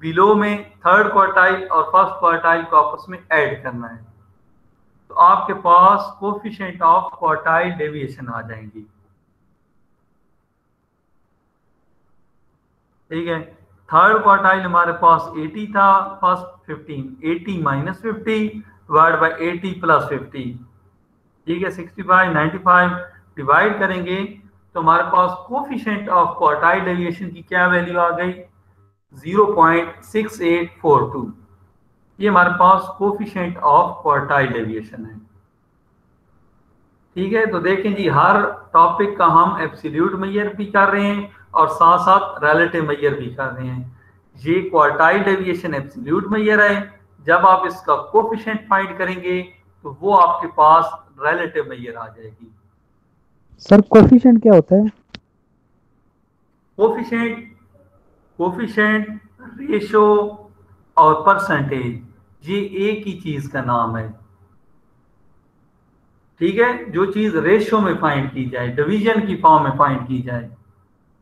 Speaker 1: बिलो में थर्ड क्वार्टाइल और फ़र्स्ट क्वार्टाइल को आपस में ऐड करना है। तो आपके पास कोफिशिएंट ऑफ़ क्वार्टाइल डेविएशन आ जाएँगी। ठीक है थर्ड क्वार्टाइल हमारे पास 80 था first 15 80 minus fifty divide by 80 plus 50 ठीक है 65 95 डिवाइड करेंगे तो हमारे पास कोफिशिएंट ऑफ़ क्वार्टाइल डेविएशन की क्या वैल्यू आ गई? 0.6842 ये हमारे पास कोफिशिएंट ऑफ़ क्वार्टाइल डेविएशन है। ठीक है तो देखें जी, हर टॉपिक का हम एब्सोल्यूट मैयर भी कर रहे हैं और साथ साथ रिलेटिव मैयर भी कर रहे हैं। ये क्वार्टाइल डेविएशन एब्सोल्यूट मैयर है। जब आप इसका कोफिशेंट फाइंड करेंगे तो वो आपके पास रिलेटिव मैयर आ जाएगी।
Speaker 3: सर कोफिशिएंट क्या होता है?
Speaker 1: कोफिशिएंट कोफिशिएंट रेशो और परसेंटेज ये एक ही चीज़ का नाम है। ठीक है? जो चीज़ रेशियो में फाइंड की जाए डिवीज़न की फॉर्म में फाइंड की जाए।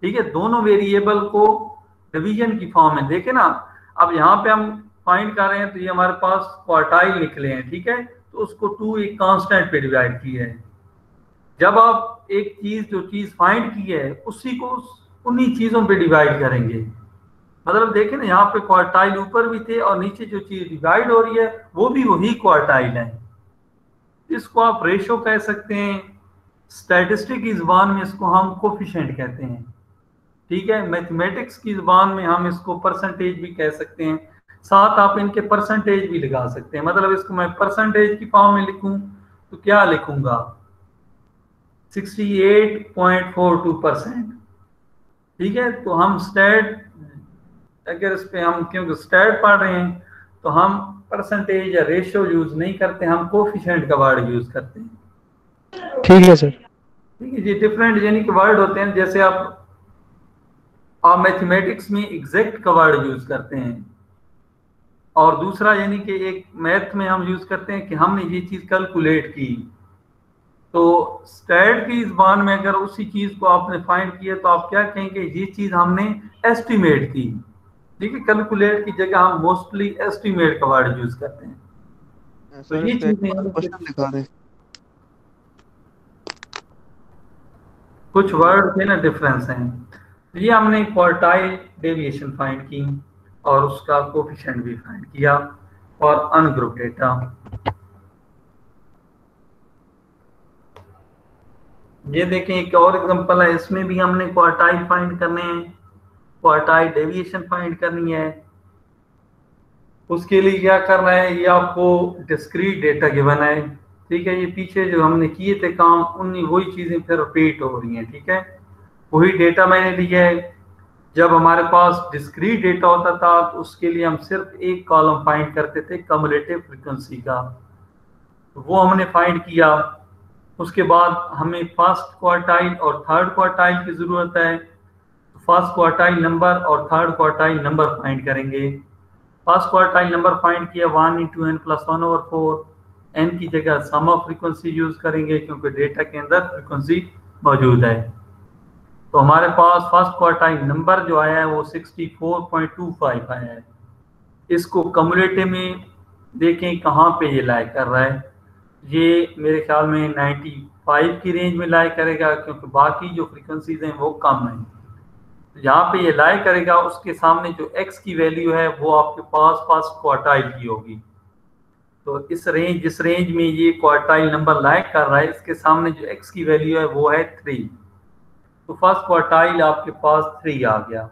Speaker 1: ठीक है? दोनों वेरिएबल को डिवीज़न की फॉर्म में देखे ना अब यहाँ पे हम फाइंड कर रहे हैं तो ये हमारे पास क्वार्टाइल निकले हैं, ठीक है? तो उसको टू एक कांस्टेंट पे डिवाइड किया है। जब आप एक चीज़, जो चीज़ फाइंड की है, उसी को उन्हीं चीज़ों पे डिवाइड करेंगे। मतलब देखें ना, यहाँ पे क्वार्टाइल ऊपर भी थे और नीचे जो चीज़ डिवाइड हो रही है, वो भी वही क्वार्टाइल है। इसको आप रेशो कह सकते हैं। स्टैटिस्टिक की जबान में इसको हम कोफिशेंट कहते हैं। ठीक है? मैथमेटिक्स की जबान में हम इसको परसेंटेज भी कह सकते हैं। साथ आप इनके परसेंटेज भी लगा सकते हैं। मतलब इसको मैं परसेंटेज की फॉर्म में लिखूं तो क्या लिखूँगा? 68.42 परसेंट ठीक है? तो हम स्टैट अगर इस पे हम क्योंकि स्टैट पढ़ रहे हैं तो हम परसेंटेज या रेशियो यूज़ नहीं करते हम कोफिशेंट का वर्ड यूज़ करते हैं।
Speaker 3: ठीक है सर
Speaker 1: ठीक है जी डिफरेंट यानी कि वर्ड होते हैं जैसे आप आप मैथमेटिक्स में एग्जैक्ट का वर्ड यूज़ करते हैं। और दूसरा यानी कि एक मैथ में हम यूज़ करते हैं कि हमने ये चीज़ कैलकुलेट की। तो स्टैट की जबान में अगर उसी चीज़ को आपने फाइंड किया तो आप क्या कहेंगे ये चीज़ हमने एस्टिमेट की। ठीक है कैलकुलेट की जगह हम मोस्टली एस्टिमेट का वर्ड यूज़ करते हैं। तो ये
Speaker 2: क्वेश्चन
Speaker 1: कुछ वर्ड में ना डिफरेंस हैं। ये हमने क्वार्टाइल डेविएशन फाइंड की। और उसका कोफिशिएंट भी फाइंड किया और अनग्रुप डेटा। ये देखें एक और एग्जांपल है, इसमें भी हमने क्वार्टाइल फाइंड करने हैं क्वार्टाइल डेविएशन फाइंड करनी है। उसके लिए क्या करना है, ये आपको डिस्क्रीट डेटा गिवन है, ठीक है? ये पीछे जो हमने किए थे काम, उन्हीं वही चीज़ें फिर रिपीट हो रही हैं, ठीक है? वही डेटा मैंने लिया है जब हमारे पास डिस्क्रीट डेटा होता था तो उसके लिए हम सिर्फ़ एक कॉलम फाइंड करते थे कमुलेटिव फ्रिक्वेंसी का। वो हमने फाइंड किया। उसके बाद हमें फ़र्स्ट क्वार्टाइल और थर्ड क्वार्टाइल की ज़रूरत है। फ़र्स्ट क्वार्टाइल नंबर और थर्ड क्वार्टाइल नंबर फाइंड करेंगे। फ़र्स्ट क्वार्टाइल नंबर फाइंड किया one into n plus one over four n की जगह सम ऑफ़ फ्रीक्वेंसी यूज़ करेंगे, क्योंकि डेटा के अंदर फ्रीक्वेंसी मौजूद है। तो हमारे पास फ़र्स्ट क्वार्टाइल नंबर जो आया है वो 64.25 आया है। इसको कमुलेटिव में देखें कहाँ पे ये लाइक कर रहा है। ये मेरे ख्याल में 95 की रेंज में लाइक करेगा क्योंकि बाकी जो फ्रिक्वेंसीज हैं वो कम हैं। तो यहाँ पे ये लाई करेगा, उसके सामने जो एक्स की वैल्यू है वो आपके पास फ़र्स्ट क्वार्टाइल की होगी। तो इस रेंज जिस रेंज में ये क्वार्टाइल नंबर लाइक कर रहा है, इसके सामने जो एक्स की वैल्यू है वो है थ्री तो फ़र्स्ट क्वार्टाइल आपके पास थ्री आ गया।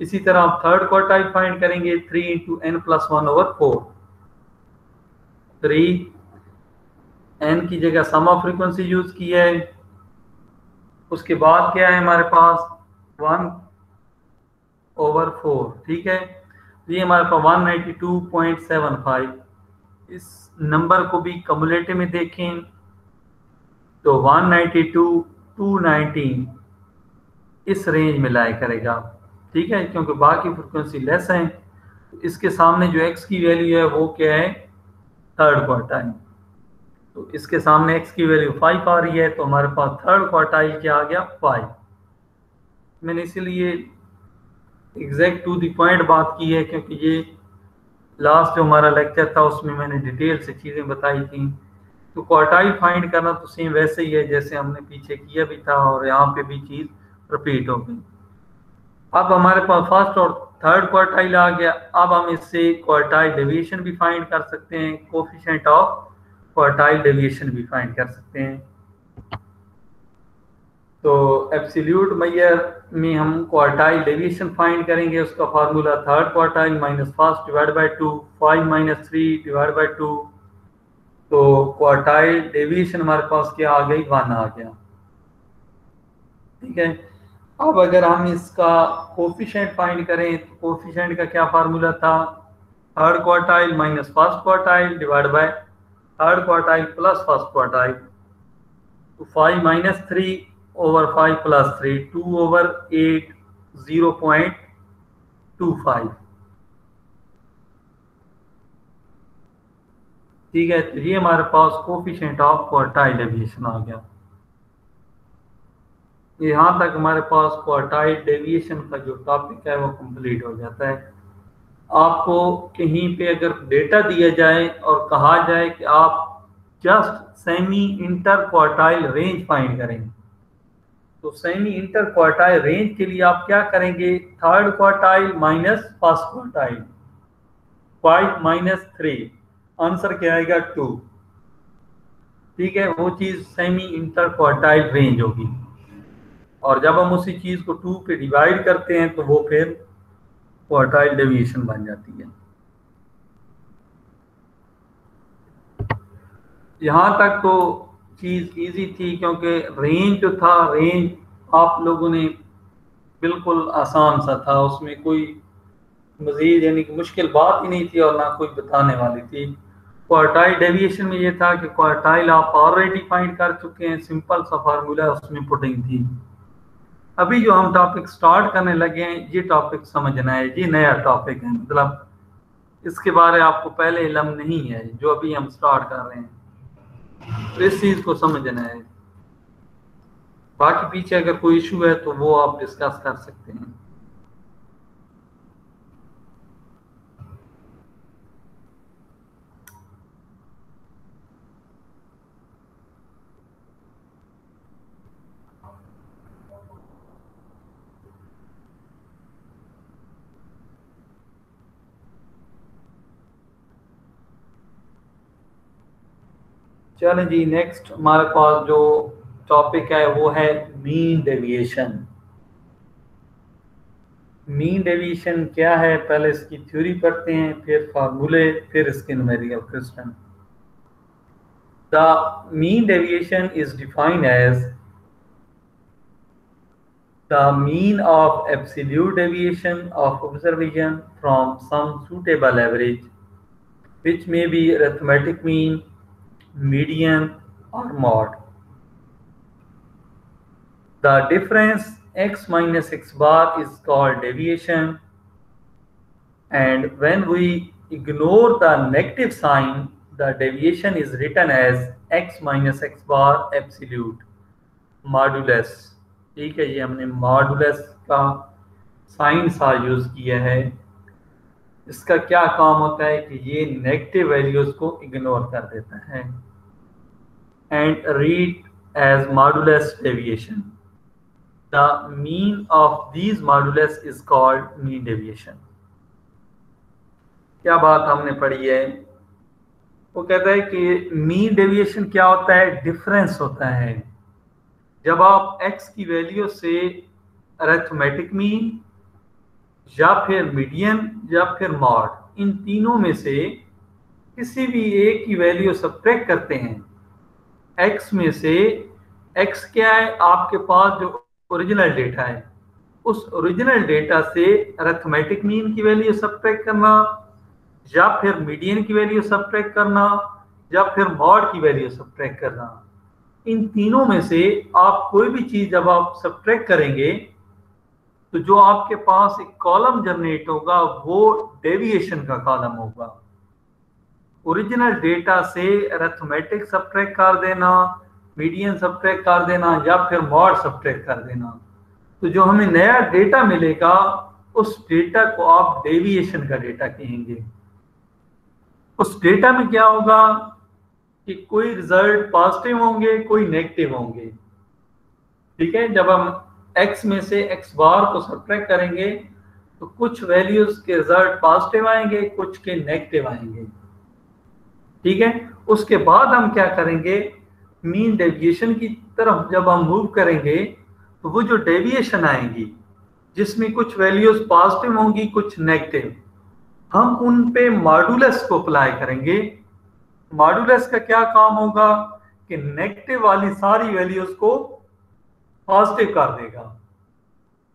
Speaker 1: इसी तरह आप थर्ड क्वार्टाइल फाइंड करेंगे three into n plus one over four three n की जगह सम फ्रीक्वेंसी यूज़ की है। उसके बाद क्या है हमारे पास? वन ओवर फोर ठीक है? ये हमारे पास one ninety two point seven five इस नंबर को भी कमुलेटिव में देखें तो one ninety two to nineteen इस रेंज में लाया करेगा। ठीक है? क्योंकि बाकी फ्रिक्वेंसी लेस है इसके सामने जो एक्स की वैल्यू है, वो क्या है? थर्ड क्वार्टाइल तो इसके सामने एक्स की वैल्यू फाइव आ रही है तो हमारे पास थर्ड क्वार्टाइल क्या आ गया? फाइव मैंने इसीलिए एग्जैक्ट टू द पॉइंट बात की है, क्योंकि ये लास्ट जो हमारा लेक्चर था, उसमें मैंने डिटेल से चीज़ें बताई थी। तो क्वार्टाइल फाइंड करना तो सेम वैसे ही है, जैसे हमने पीछे किया भी था, और यहाँ पे भी चीज़ रिपीट हो गई। अब हमारे पास फ़र्स्ट और थर्ड क्वार्टाइल आ गया। अब हम इससे क्वार्टाइल डेविएशन भी फाइंड कर सकते हैं। कोफिशेंट ऑफ़ क्वार्टाइल डेविएशन भी फाइंड कर सकते हैं। तो एब्सोल्यूट मैयर में हम क्वार्टाइल डेविएशन फाइंड करेंगे। उसका formula third quartile minus first divide by two five minus three divide by two तो क्वार्टाइल डेविएशन हमारे पास क्या आ गई? वन आ गया। ठीक है? अब अगर हम इसका कोफिशेंट फाइंड करें तो कोफिशेंट का क्या फार्मूला था? Third quartile minus first quartile divide by third quartile plus first quartile तो five minus three over five plus three two over eight zero point two five ठीक है तो ये हमारे पास कोफिशेंट ऑफ़ क्वार्टाइल डेविएशन आ गया। यहाँ तक हमारे पास क्वार्टाइल डेविएशन का जो टॉपिक है वो कंप्लीट हो जाता है। आपको कहीं पे अगर डेटा दिया जाए और कहा जाए कि आप just semi inter quartile range find करेंगे तो सेमी इंटर क्वार्टाइल रेंज के लिए आप क्या करेंगे? Third quartile minus first quartile five minus three answer क्या आएगा? टू ठीक है, वो चीज़ सेमी इंटर क्वार्टाइल रेंज होगी। और जब हम उसी चीज़ को टू पे डिवाइड करते हैं तो वो फिर क्वार्टाइल डेविएशन बन जाती है। यहाँ तक तो चीज़ इजी थी, क्योंकि रेंज जो था रेंज आप लोगों ने बिल्कुल आसान सा था। उसमें कोई मज़ीद, यानी कि मुश्किल बात ही नहीं थी और ना कोई बताने वाली थी। क्वार्टाइल डेविएशन में ये था कि क्वार्टाइल आप ऑलरेडी फाइंड कर चुके हैं। सिंपल सा फार्मूला उसमें पुटिंग थी। अभी जो हम टॉपिक स्टार्ट करने लगे हैं, ये टॉपिक समझना है ये नया टॉपिक है। मतलब इसके बारे आपको पहले इलम नहीं है जो अभी हम स्टार्ट कर रहे हैं। तो इस चीज़ को समझना है। बाकी पीछे अगर कोई इशू है तो वो आप डिस्कस कर सकते हैं। चलें जी नेक्स्ट हमारे पास जो टॉपिक है, वो है मीन डेविएशन मीन डेविएशन क्या है? पहले इसकी थ्योरी पढ़ते हैं, फिर फार्मूले फिर इसके numerical question the mean deviation is defined as the mean of absolute deviation of observation from some suitable average, which may be arithmetic mean median or mode. The difference x minus x bar is called deviation and when we ignore the negative sign the deviation is written as x minus x bar absolute modulus ठीक है ये हमने modulus का sign सा use किया है इसका क्या काम होता है कि ये नेगेटिव वैल्यूज़ को इग्नोर कर देता है। And read as modulus deviation the mean of these modulus is called mean deviation क्या बात हमने पढ़ी है? वो कहता है कि मीन डेविएशन क्या होता है? डिफरेंस होता है। जब आप x की वैल्यू से अरेथमेटिक मीन या फिर मीडियन या फिर मॉड इन तीनों में से किसी भी एक की वैल्यू सब्ट्रैक्ट करते हैं। एक्स में से एक्स क्या है? आपके पास जो ओरिजिनल डेटा है, उस ओरिजिनल डेटा से अरेथमेटिक मीन की वैल्यू सब्ट्रैक्ट करना, या फिर मीडियन की वैल्यू सब्ट्रैक्ट करना, या फिर मॉड की वैल्यू सब्ट्रैक्ट करना। इन तीनों में से आप कोई भी चीज़ जब आप सब्ट्रैक्ट करेंगे तो जो आपके पास एक कॉलम जनरेट होगा, वो डेविएशन का कॉलम होगा। ओरिजिनल डेटा से अरेथमेटिक सब्ट्रैक्ट कर देना मीडियन सब्ट्रैक्ट कर देना, या फिर मॉड सब्ट्रैक्ट कर देना। तो जो हमें नया डेटा मिलेगा, उस डेटा को आप डेविएशन का डेटा कहेंगे। उस डेटा में क्या होगा कि कोई रिज़ल्ट पॉजिटिव होंगे, कोई नेगेटिव होंगे। ठीक है? जब हम x में से x बार को सब्ट्रैक्ट करेंगे तो कुछ वैल्यूज़ के रिज़ल्ट पॉजिटिव आएँगे, कुछ के नेगेटिव आएँगे। ठीक है? उसके बाद हम क्या करेंगे? मीन डेविएशन की तरफ़ जब हम मूव करेंगे तो वो जो डेविएशन आएँगी, जिसमें कुछ वैल्यूज़ पॉजिटिव होंगी, कुछ नेगेटिव हम उन पे मॉडुलस को अप्लाई करेंगे। मॉडुलस का क्या काम होगा? कि नेगेटिव वाली सारी वैल्यूज़ को पॉजिटिव कर देगा।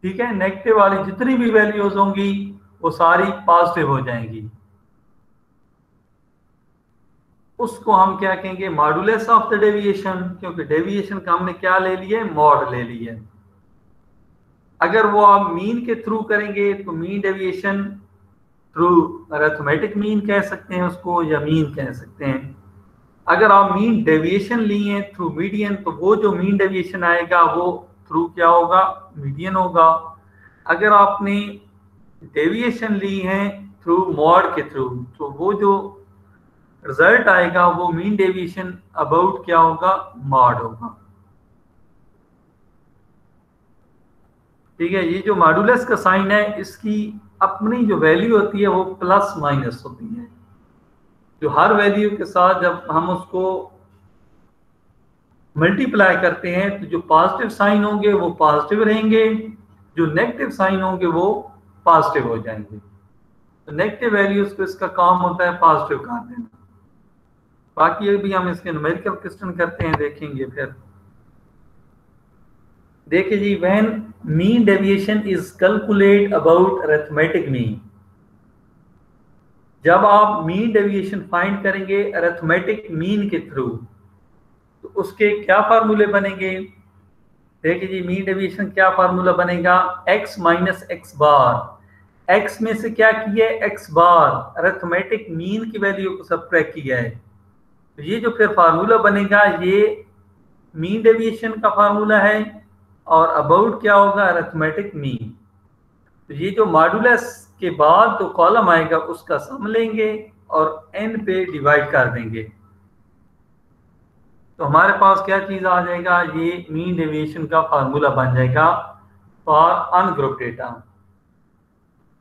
Speaker 1: ठीक है? नेगेटिव वाली जितनी भी वैल्यूज़ होंगी, वो सारी पॉजिटिव हो जाएँगी। उसको हम क्या कहेंगे? मॉडुलस ऑफ़ द डेविएशन क्योंकि डेविएशन का हमने क्या ले लिया मॉड ले लिया अगर वो आप मीन के थ्रू करेंगे तो mean deviation through arithmetic mean कह सकते हैं उसको, या मीन कह सकते हैं। अगर आप मीन डेविएशन लिए थ्रू मीडियन तो वो जो मीन डेविएशन आएगा, वो थ्रू क्या होगा? मीडियन होगा। अगर आपने डेविएशन ली है थ्रू मॉड के थ्रू तो वो जो रिज़ल्ट आएगा, वो मीन डेविएशन अबाउट क्या होगा? मॉड होगा। ठीक है, ये जो मॉडुलस का साइन है, इसकी अपनी जो वैल्यू होती है, वो प्लस माइनस होती है। जो हर वैल्यू के साथ जब हम उसको मल्टीप्लाई करते हैं तो जो पॉजिटिव साइन होंगे, वो पॉजिटिव रहेंगे। जो नेगेटिव साइन होंगे, वो पॉजिटिव हो जाएँगे। तो नेगेटिव वैल्यूज़ को इसका काम होता है पॉजिटिव कर देना। बाकी अभी हम इसके न्यूमेरिकल क्वेश्चन करते हैं, देखेंगे फिर। देखिए जी when mean deviation is calculate about arithmetic mean जब आप मीन डेविएशन फाइंड करेंगे अरिथमेटिक मीन के थ्रू तो उसके क्या फार्मूले बनेंगे? देखिए जी मीन डेविएशन क्या फार्मूला बनेगा? X minus x bar x में से क्या किया है? X बार अरिथमेटिक मीन की वैल्यू को सब्ट्रैक्ट किया है। तो ये जो फिर फार्मूला बनेगा, ये मीन डेविएशन का फार्मूला है और अबाउट क्या होगा? अरेथमेटिक मीन तो ये जो मॉडुलस के बाद जो तो कॉलम आएगा, उसका सम लेंगे और एन पे डिवाइड कर देंगे। तो हमारे पास क्या चीज़ आ जाएगा? ये मीन डेविएशन का फार्मूला बन जाएगा फॉर अनग्रुप डेटा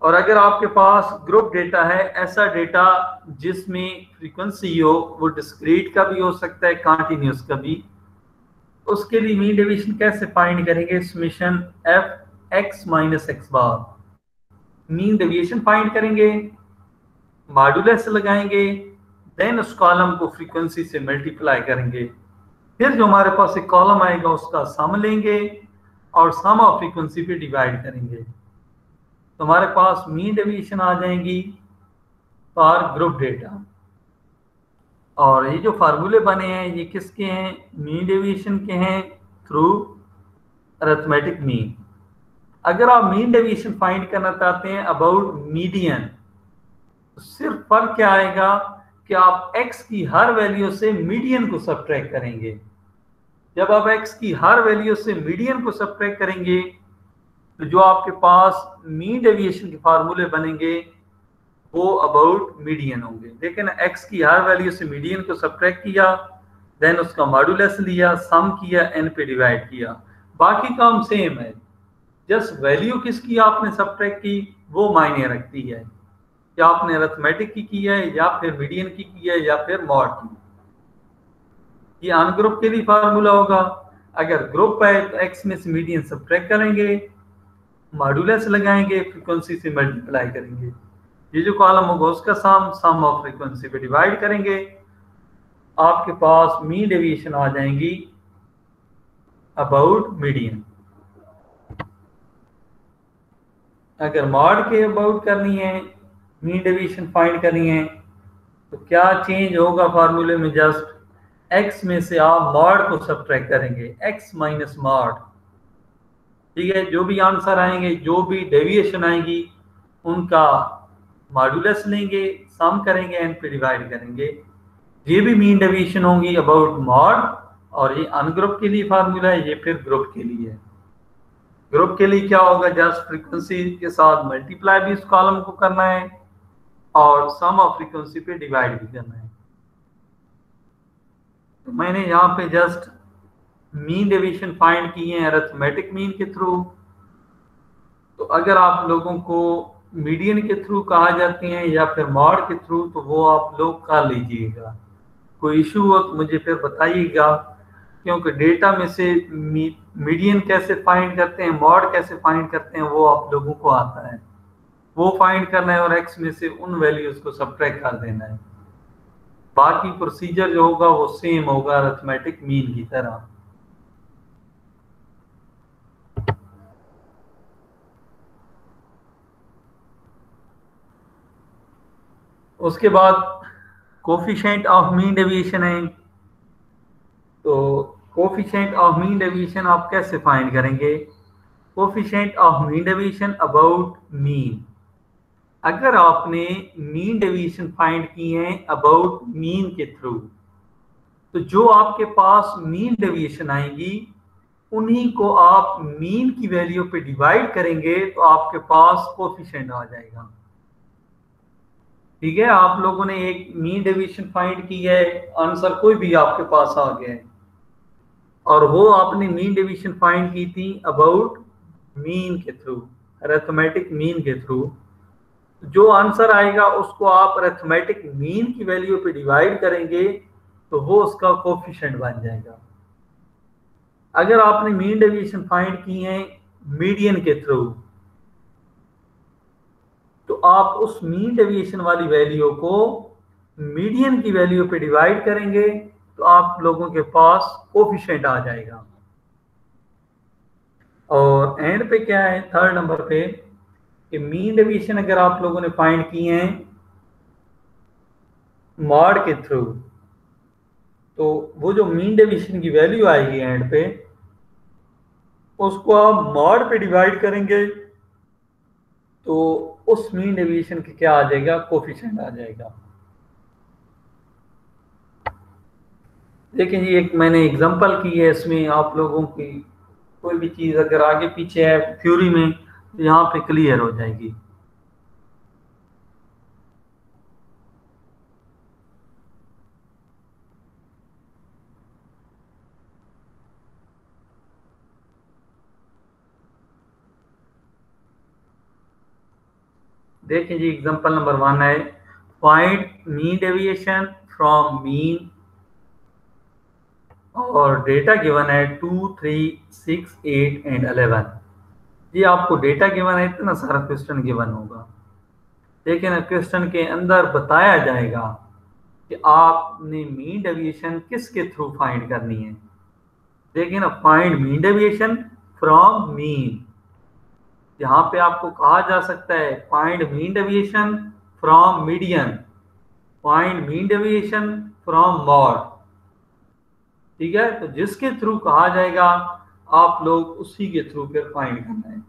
Speaker 1: और अगर आपके पास ग्रुप डेटा है, ऐसा डेटा जिसमें फ्रीक्वेंसी हो, वो डिस्क्रीट का भी हो सकता है कंटिन्यूस का भी। उसके लिए मीन डिवीज़न कैसे फाइंड करेंगे? Summation f x minus x bar mean division find करेंगे मॉडुलस लगाएँगे देन उस कॉलम को फ्रीक्वेंसी से मल्टीप्लाई करेंगे। फिर जो हमारे पास एक कॉलम आएगा, उसका सम लेंगे और सम ऑफ़ फ्रीक्वेंसी पे डिवाइड करेंगे। तो हमारे पास मीन डेविएशन आ जाएँगी फॉर ग्रुप डेटा और ये जो फार्मूले बने हैं, ये किसके हैं? मीन डेविएशन के हैं थ्रू अरेथमेटिक मीन अगर आप मीन डेविएशन फाइंड करना चाहते हैं अबाउट मीडियन तो सिर्फ़ फ़र्क क्या आएगा? कि आप x की हर वैल्यू से मीडियन को सब्ट्रैक्ट करेंगे। जब आप x की हर वैल्यू से मीडियन को सब्ट्रैक्ट करेंगे तो जो आपके पास मीन डेविएशन के फार्मूले बनेंगे, वो अबाउट मीडियन होंगे। देखें ना एक्स की हर वैल्यू से मीडियन को सब्ट्रैक्ट किया देन उसका मॉडुलस लिया सम किया एन पे डिवाइड किया। बाकी काम सेम है। जस्ट वैल्यू किसकी आपने सब्ट्रैक्ट की, वो मायने रखती है। या आपने अरथमेटिक की की है, या फिर मीडियन की की है, या फिर मॉड की। ये अनग्रुप के लिए फार्मूला होगा। अगर ग्रुप है तो एक्स में से मीडियन सब्ट्रैक्ट करेंगे मॉडुलस लगाएँगे फ्रीक्वेंसी से मल्टीप्लाई करेंगे। ये जो कॉलम होगा, उसका सम सम ऑफ़ फ्रीक्वेंसी पे डिवाइड करेंगे। आपके पास मीन डेविएशन आ जाएँगी अबाउट मीडियन अगर मॉड के अबाउट करनी है मीन डेविएशन फाइंड करनी है। तो क्या चेंज होगा फार्मूले में? जस्ट एक्स में से आप मॉड को सब्ट्रैक्ट करेंगे। एक्स माइनस मॉड ठीक है? जो भी आंसर आएँगे, जो भी डेविएशन आएगी, उनका मॉडुलस लेंगे सम करेंगे एंड पे डिवाइड करेंगे। ये भी मीन डेविएशन होंगी अबाउट मॉड और ये अनग्रुप के लिए फार्मूला है, ये फिर ग्रुप के लिए है। ग्रुप के लिए क्या होगा? जस्ट फ्रीक्वेंसी के साथ मल्टीप्लाई भी इस कॉलम को करना है। और सम ऑफ़ फ्रीक्वेंसी पे डिवाइड भी करना है। तो मैंने यहाँ पे जस्ट मीन डेविएशन फाइंड किए हैं अरेथमेटिक मीन के थ्रू तो अगर आप लोगों को मीडियन के थ्रू कहा जाते हैं या फिर मॉड के थ्रू तो वो आप लोग कर लीजिएगा। कोई इशू हो तो मुझे फिर बताइएगा, क्योंकि डेटा में से मीडियन कैसे फाइंड करते हैं मॉड कैसे फाइंड करते हैं, वो आप लोगों को आता है। वो फाइंड करना है और एक्स में से उन वैल्यूज़ को सब्ट्रैक्ट कर देना है। बाकी प्रोसीजर जो होगा वो सेम होगा अरिथमेटिक मीन की तरह। उसके बाद कोफिशेंट ऑफ़ मीन डेविएशन है। तो कोफिशेंट ऑफ़ मीन डेविएशन आप कैसे फाइंड करेंगे? Coefficient of mean deviation about mean अगर आपने मीन डेविएशन फाइंड की है अबाउट मीन के थ्रू तो जो आपके पास मीन डेविएशन आएँगी, उन्हीं को आप मीन की वैल्यू पे डिवाइड करेंगे तो आपके पास कोफिशेंट आ जाएगा। ठीक है? आप लोगों ने एक मीन डेविएशन फाइंड की है आंसर कोई भी आपके पास आ गया है। और वो आपने मीन डेविएशन फाइंड की थी अबाउट मीन के थ्रू अरेथमेटिक मीन के थ्रू जो आंसर आएगा उसको आप अरेथमेटिक मीन की वैल्यू पे डिवाइड करेंगे तो वो उसका कोफिशिएंट बन जाएगा। अगर आपने मीन डेविएशन फाइंड की है मीडियन के थ्रू तो आप उस मीन डेविएशन वाली वैल्यू को मीडियन की वैल्यू पे डिवाइड करेंगे तो आप लोगों के पास कोफिशिएंट आ जाएगा। और एंड पे क्या है? थर्ड नंबर पे कि मीन डेविएशन अगर आप लोगों ने फाइंड किए हैं मॉड के थ्रू तो वो जो मीन डेविएशन की वैल्यू आएगी एंड पे, उसको आप मॉड पे डिवाइड करेंगे तो उस मीन डेविएशन के क्या आ जाएगा? कोफिशेंट आ जाएगा। देखिए जी, एक मैंने एग्जांपल की है इसमें आप लोगों की। कोई भी चीज़ अगर आगे पीछे है थ्योरी में यहाँ पे क्लियर हो जाएगी। देखें जी एग्जांपल नंबर वन है। Find mean deviation from mean और डेटा गिवन है two three six eight and eleven ये आपको डेटा गिवन है, इतना सारा क्वेश्चन गिवन होगा। लेकिन क्वेश्चन के अंदर बताया जाएगा कि आपने मीन डेविएशन किसके थ्रू फाइंड करनी है। लेकिन find mean deviation from mean यहाँ पे आपको कहा जा सकता है find mean deviation from median find mean deviation from mode ठीक है? तो जिसके थ्रू कहा जाएगा आप लोग उसी के थ्रू फिर फाइंड करना है।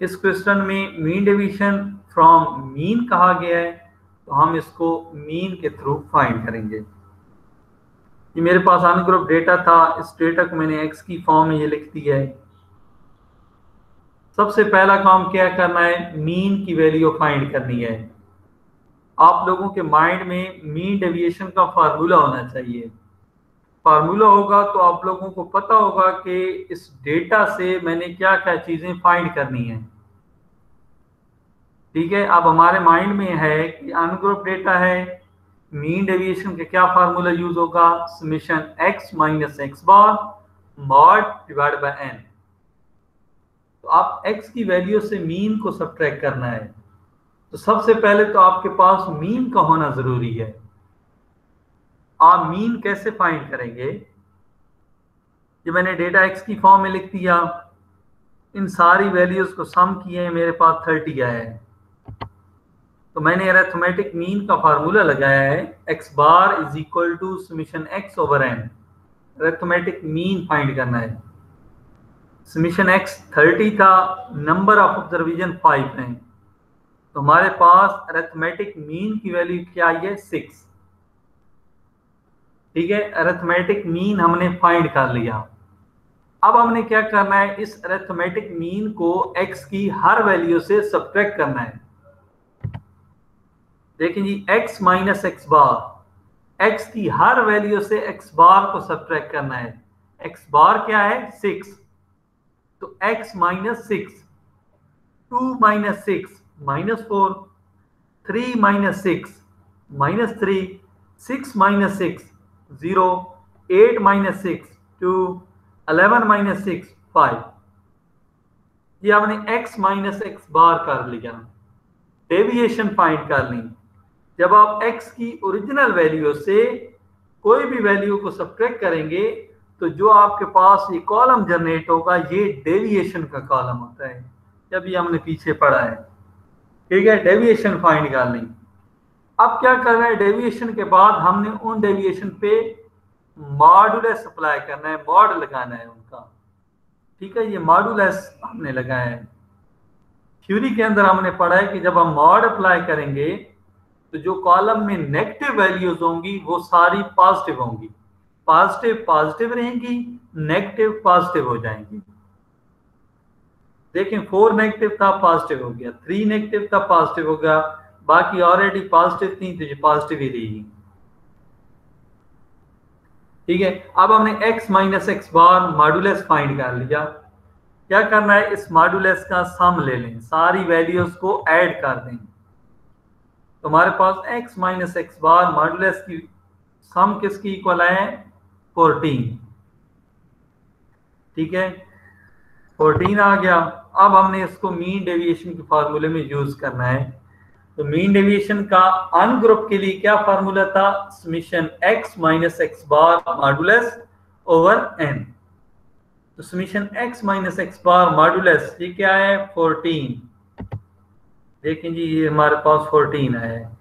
Speaker 1: इस क्वेश्चन में मीन डेविएशन फ्रॉम मीन कहा गया है तो हम इसको मीन के थ्रू फाइंड करेंगे। ये मेरे पास अनग्रुप डेटा था, इस डेटा को मैंने एक्स की फॉर्म में ये लिख दिया है। सबसे पहला काम क्या करना है? मीन की वैल्यू फाइंड करनी है। आप लोगों के माइंड में मीन डेविएशन का फार्मूला होना चाहिए। फार्मूला होगा तो आप लोगों को पता होगा कि इस डेटा से मैंने क्या क्या चीज़ें फाइंड करनी है। ठीक है, अब हमारे माइंड में है कि अनग्रुप डेटा है मीन डेविएशन का क्या फार्मूला यूज़ होगा? Summation x minus x bar mod divide by n तो आप एक्स की वैल्यू से मीन को सब्ट्रैक्ट करना है। तो सबसे पहले तो आपके पास मीन का होना ज़रूरी है। आप मीन कैसे फाइंड करेंगे? ये मैंने डेटा एक्स की फॉर्म में लिख दिया। इन सारी वैल्यूज़ को सम किए मेरे पास थर्टी आया है। तो मैंने अरेथमेटिक मीन का फार्मूला लगाया है। X bar is equal to summation X over N arithmetic mean find करना है। समीशन एक्स थर्टी था नंबर ऑफ़ ऑब्जर्वेशन फाइव है। तो हमारे पास अरेथमेटिक मीन की वैल्यू क्या आई है? सिक्स ठीक है? अरेथमेटिक मीन हमने फाइंड कर लिया। अब हमने क्या करना है? इस अरेथमेटिक मीन को एक्स की हर वैल्यू से सब्ट्रैक्ट करना है। देखें जी, x minus x bar x की हर वैल्यू से x बार को सब्ट्रैक्ट करना है। x बार क्या है? सिक्स तो x minus six two minus six minus four three minus six minus three six minus six zero eight minus six two eleven minus six five ये आपने x माइनस एक्स बार कर लिया। Deviation find कर ली जब आप x की original value से कोई भी वैल्यू को सब्ट्रैक्ट करेंगे तो जो आपके पास ये कॉलम जनरेट होगा, ये डेविएशन का कॉलम होता है। जब ये हमने पीछे पढ़ा है। ठीक है? डेविएशन फाइंड कर लें अब क्या कर रहे हैं? डेविएशन के बाद हमने उन डेविएशन पे मॉडुलस अप्लाई करना है मॉड लगाना है उनका। ठीक है, ये मॉडुलस हमने लगाया है। थ्योरी के अंदर हमने पढ़ा है कि जब हम मॉड अप्लाई करेंगे तो जो कॉलम में नेगेटिव वैल्यूज़ होंगी, वो सारी पॉजिटिव होंगी। पॉजिटिव पॉजिटिव रहेंगी नेगेटिव पॉजिटिव हो जाएँगी। देखें फोर नेगेटिव था पॉजिटिव हो गया। थ्री नेगेटिव था पॉजिटिव हो गया। बाकी ऑलरेडी पॉजिटिव थी तो ये पॉजिटिव ही रहेगी ठीक है? अब हमने x minus x bar modulus find कर लिया। क्या करना है? इस मॉडुलस का सम ले लें। सारी वैल्यूज़ को ऐड कर दें। तो हमारे पास x minus x bar modulus की सम किसकी इक्वल है? फोर्टीन ठीक है? फोर्टीन आ गया। अब हमने इसको मीन डेविएशन के फार्मूले में यूज़ करना है। तो मीन डेविएशन का अन ग्रुप के लिए क्या फार्मूला था? Summation x minus x bar modulus over n. तो summation x minus x bar modulus ये क्या है? फोर्टीन देखें जी, ये हमारे पास फोर्टीन है।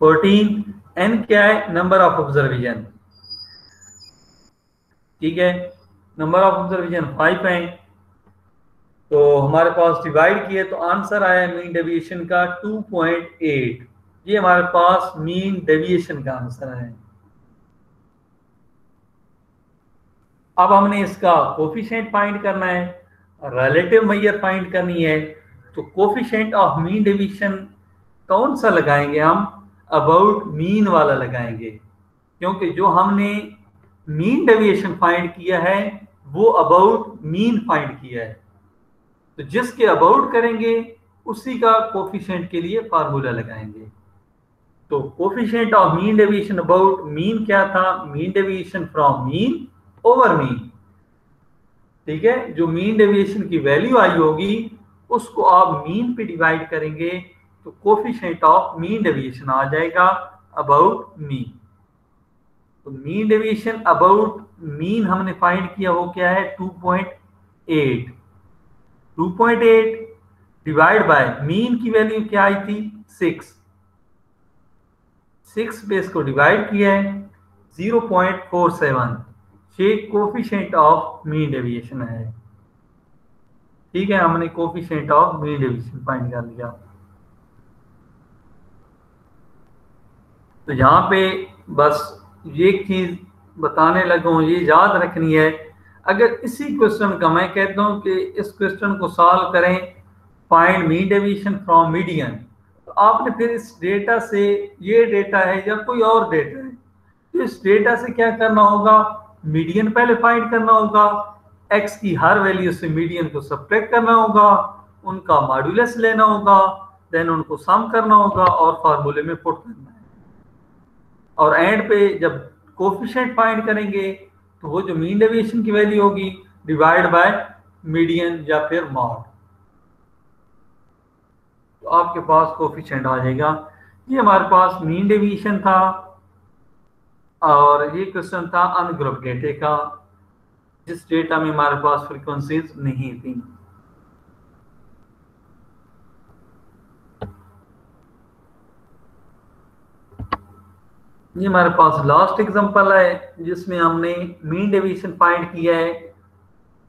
Speaker 1: फोर्टीन एन क्या है? नंबर ऑफ़ ऑब्जर्वेशन ठीक है? नंबर ऑफ़ ऑब्जर्वेशन फाइव है तो हमारे पास डिवाइड किए तो आंसर आया मीन डेविएशन का 2.8 ये हमारे पास मीन डेविएशन का आंसर है अब हमने इसका कोफिशिएंट फाइंड करना है। रिलेटिव मैयर फाइंड करनी है। तो कोफिशेंट ऑफ़ मीन डिवीज़न कौन सा लगाएँगे हम? अबाउट मीन वाला लगाएँगे। क्योंकि जो हमने मीन डेविएशन फाइंड किया है, वो अबाउट मीन फाइंड किया है। तो जिसके अबाउट करेंगे, उसी का कोफिशेंट के लिए फार्मूला लगाएँगे। तो coefficient of mean deviation about mean क्या था? Mean deviation from mean over mean ठीक है? जो मीन डेविएशन की वैल्यू आई होगी, उसको आप मीन पे डिवाइड करेंगे तो कोफिशिएंट ऑफ़ मीन डेविएशन आ जाएगा अबाउट मीन तो मीन डेविएशन अबाउट मीन हमने फाइंड किया वो क्या है? 2.8 2.8 डिवाइड बाय मीन की वैल्यू क्या आई थी? सिक्स सिक्स बेस को डिवाइड किया है 0.47 ये कोफिशिएंट ऑफ़ मीन डेविएशन है। ठीक है, हमने coefficient of mean division find कर लिया। तो यहाँ पे बस ये चीज़ बताने लगा ये याद रखनी है अगर इसी क्वेश्चन का मैं कहता हूँ कि इस क्वेश्चन को सॉल्व करें find mean deviation from median तो आपने फिर इस डेटा से ये डेटा है या कोई और डेटा है तो इस डेटा से क्या करना होगा? मीडियन पहले फाइंड करना होगा। एक्स की हर वैल्यू से मीडियन को सब्ट्रैक्ट करना होगा। उनका मॉड्यूलस लेना होगा। देन उनको सम करना होगा और फार्मूले में पुट करना है। और एंड पे जब कोफिशिएंट फाइंड करेंगे तो वो जो मीन डेविएशन की वैल्यू होगी डिवाइड बाय मीडियन या फिर मॉड तो आपके पास कोफिशेंट आ जाएगा। ये हमारे पास मीन डेविएशन था और ये क्वेश्चन था अनग्रुप डेटे का, जिस डेटा में हमारे पास फ्रिक्वेंसीज नहीं थी। ये हमारे पास लास्ट एग्जांपल है, जिसमें हमने मीन डेविएशन फाइंड किया है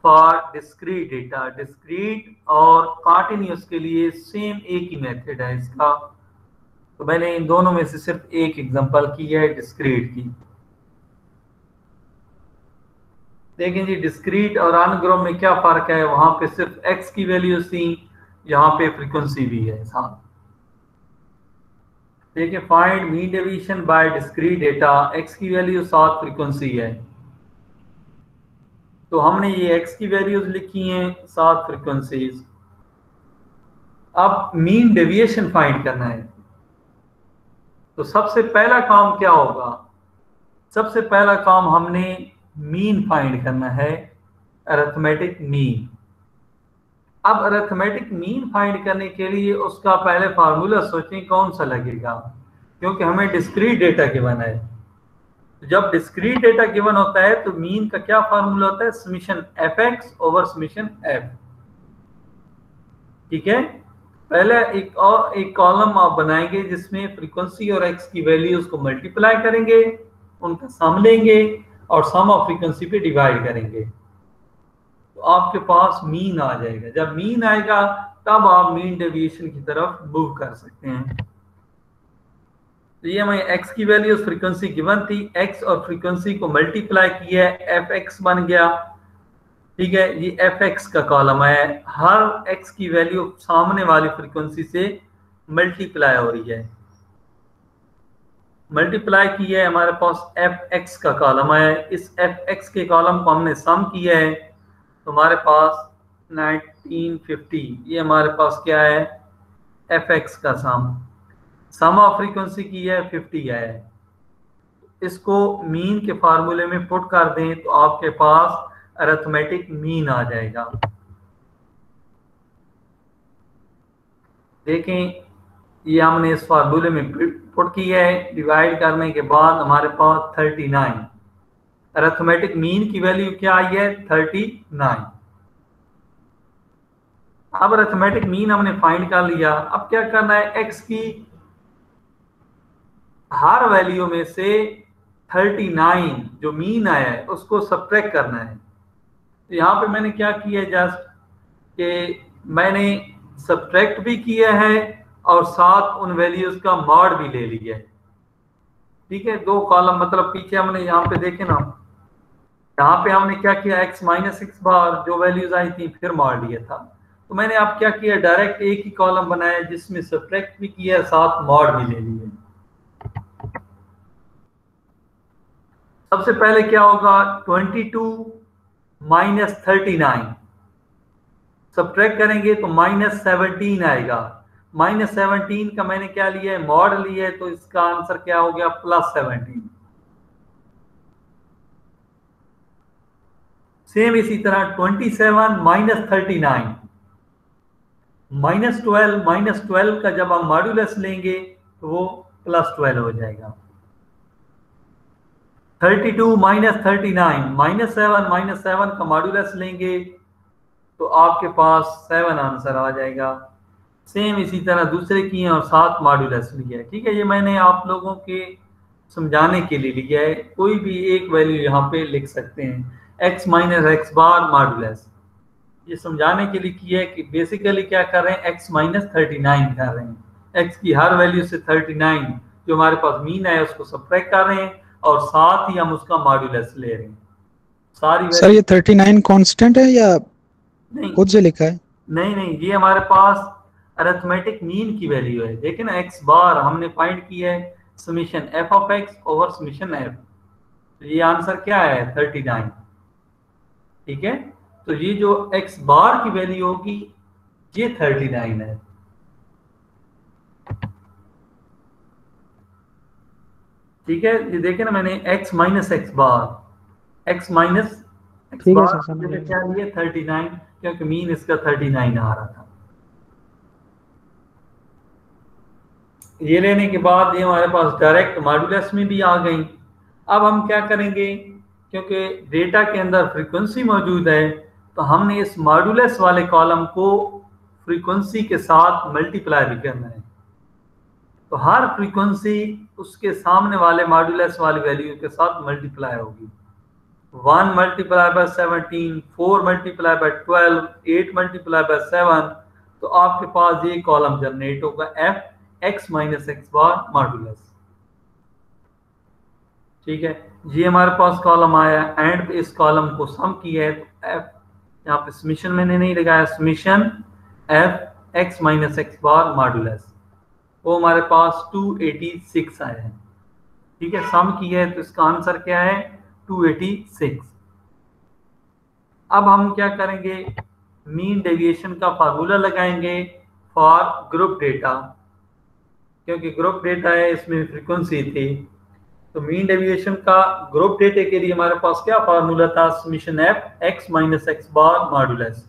Speaker 1: फॉर डिस्क्रीट डेटा डिस्क्रीट और कंटिन्यूस के लिए सेम एक ही मेथड है इसका। तो मैंने इन दोनों में से सिर्फ़ एक एग्जांपल की है डिस्क्रीट की। देखें जी डिस्क्रीट और अनग्रुप में क्या फ़र्क है? वहाँ पे सिर्फ़ एक्स की वैल्यूज़ थी, यहाँ पे फ्रीक्वेंसी भी है। साथ देखिए find mean deviation by discrete data x की वैल्यू सात फ्रीक्वेंसी है। तो हमने ये एक्स की वैल्यूज़ लिखी हैं, सात फ्रीक्वेंसीज अब मीन डेविएशन फाइंड करना है। तो सबसे पहला काम क्या होगा? सबसे पहला काम हमने मीन फाइंड करना है। अरेथमेटिक मीन अब अरेथमेटिक मीन फाइंड करने के लिए उसका पहले फार्मूला सोचें कौन सा लगेगा, क्योंकि हमें डिस्क्रीट डेटा गिवन है। जब डिस्क्रीट डेटा गिवन होता है तो मीन का क्या फार्मूला होता है? Summation f x over summation f ठीक है? पहले एक और, एक कॉलम आप बनाएँगे, जिसमें फ्रीक्वेंसी और एक्स की वैल्यूज़ को मल्टीप्लाई करेंगे, उनका सम लेंगे और सम ऑफ़ फ्रीक्वेंसी पे डिवाइड करेंगे। तो आपके पास मीन आ जाएगा। जब मीन आएगा, तब आप मीन डेविएशन की तरफ़ मूव कर सकते हैं। तो ये हमें एक्स की वैल्यू फ्रीक्वेंसी गिवन थी। एक्स और फ्रीक्वेंसी को मल्टीप्लाई किया एफ़ एक्स बन गया। ठीक है, ये एफ़ एक्स का कॉलम है। हर एक्स की वैल्यू सामने वाली फ्रीक्वेंसी से मल्टीप्लाई हो रही है। मल्टीप्लाई किया है हमारे पास एफ़ एक्स का कॉलम है। इस एफ़ एक्स के कॉलम को हमने सम किया है। तो हमारे पास 1950 ये हमारे पास क्या है? एफ़ एक्स का सम सम ऑफ़ फ्रीक्वेंसी की है 50 है। इसको मीन के फार्मूले में पुट कर दें तो आपके पास अरेथमेटिक मीन आ जाएगा। देखें, ये हमने इस फार्मूले में पुट किया है। डिवाइड करने के बाद हमारे पास 39 अरेथमेटिक मीन की वैल्यू क्या आई है? 39 अब अरेथमेटिक मीन हमने फाइंड कर लिया। अब क्या करना है? एक्स की हर वैल्यू में से 39 जो मीन आया है, उसको सब्ट्रैक्ट करना है। तो यहाँ पे मैंने क्या किया है? जस्ट कि मैंने सब्ट्रैक्ट भी किया है और साथ उन वैल्यूज़ का मॉड भी ले लिया है। ठीक है? दो कॉलम मतलब पीछे हमने यहाँ पे देखे ना यहाँ पे हमने क्या किया? एक्स माइनस एक्स बार जो वैल्यूज़ आई थी, फिर मॉड लिया था। तो मैंने आप क्या किया? डायरेक्ट एक ही कॉलम बनाया, जिसमें सब्ट्रैक्ट भी किया, साथ मॉड भी ले लिया सबसे पहले क्या होगा? 22 माइनस थर्टी सब्ट्रैक्ट करेंगे तो माइनस सेवनटीन आएगा। माइनस सेवनटीन का मैंने क्या लिया है? मॉड लिया है तो इसका आंसर क्या हो गया? प्लस सेवनटीन सेम इसी तरह twenty seven minus thirty nine minus twelve minus twelve का जब हम मॉड्यूलस लेंगे तो वो प्लस ट्वेल्व हो जाएगा। Thirty two minus thirty nine minus seven minus seven का मॉड्यूलस लेंगे तो आपके पास सेवन आंसर आ जाएगा। सेम इसी तरह दूसरे किए और सात मॉड्यूलस लिया। है ठीक है, ये मैंने आप लोगों के समझाने के लिए लिया है। कोई भी एक वैल्यू यहाँ पे लिख सकते हैं। X minus x bar modulus ये समझाने के लिए किया है कि बेसिकली क्या कर रहे हैं? एक्स माइनस थर्टी नाइन कर रहे हैं। एक्स की हर वैल्यू से थर्टी नाइन जो हमारे पास मीन है उसको सब्ट्रैक्ट कर रहे हैं और साथ ही हम उसका मॉड्यूलस ले रहे हैं।
Speaker 3: सारी सर ये 39 कांस्टेंट है या नहीं। खुद से लिखा है?
Speaker 1: नहीं नहीं ये हमारे पास अरिथमेटिक मीन की वैल्यू है। देखें ना एक्स बार हमने फाइंड किया है summation f of x over summation f ये आंसर क्या है? 39 ठीक है? तो ये जो एक्स बार की वैल्यू होगी ये 39 है। ठीक है? ये देखे ना मैंने x minus x bar x minus
Speaker 3: है
Speaker 1: क्या लिए 39 क्योंकि मीन इसका 39 आ रहा था। ये लेने के बाद ये हमारे पास डायरेक्ट मॉड्यूलस में भी आ गई। अब हम क्या करेंगे? क्योंकि डेटा के अंदर फ्रीक्वेंसी मौजूद है तो हमने इस मॉड्यूलस वाले कॉलम को फ्रीक्वेंसी के साथ मल्टीप्लाई भी करना है। तो हर फ्रीक्वेंसी उसके सामने वाले मॉड्यूलस वाली वैल्यू के साथ मल्टीप्लाई होगी। One multiply by seventeen four multiply by twelve eight multiply by seven तो आपके पास ये कॉलम जनरेट होगा f x minus x bar modulus ठीक है? ये हमारे पास कॉलम आया एंड इस कॉलम को सम किया है तो एफ़ यहाँ पे समीशन मैंने नहीं लगाया। Summation f x minus x bar modulus वो हमारे पास 286 आया है। ठीक है सम किया है तो इसका आंसर क्या है? 286 अब हम क्या करेंगे? मीन डेविएशन का फार्मूला लगाएँगे फॉर ग्रुप डेटा क्योंकि ग्रुप डेटा है, इसमें फ्रीक्वेंसी थी। तो मीन डेविएशन का ग्रुप डेटा के लिए हमारे पास क्या फार्मूला था? Summation f x minus x bar modulus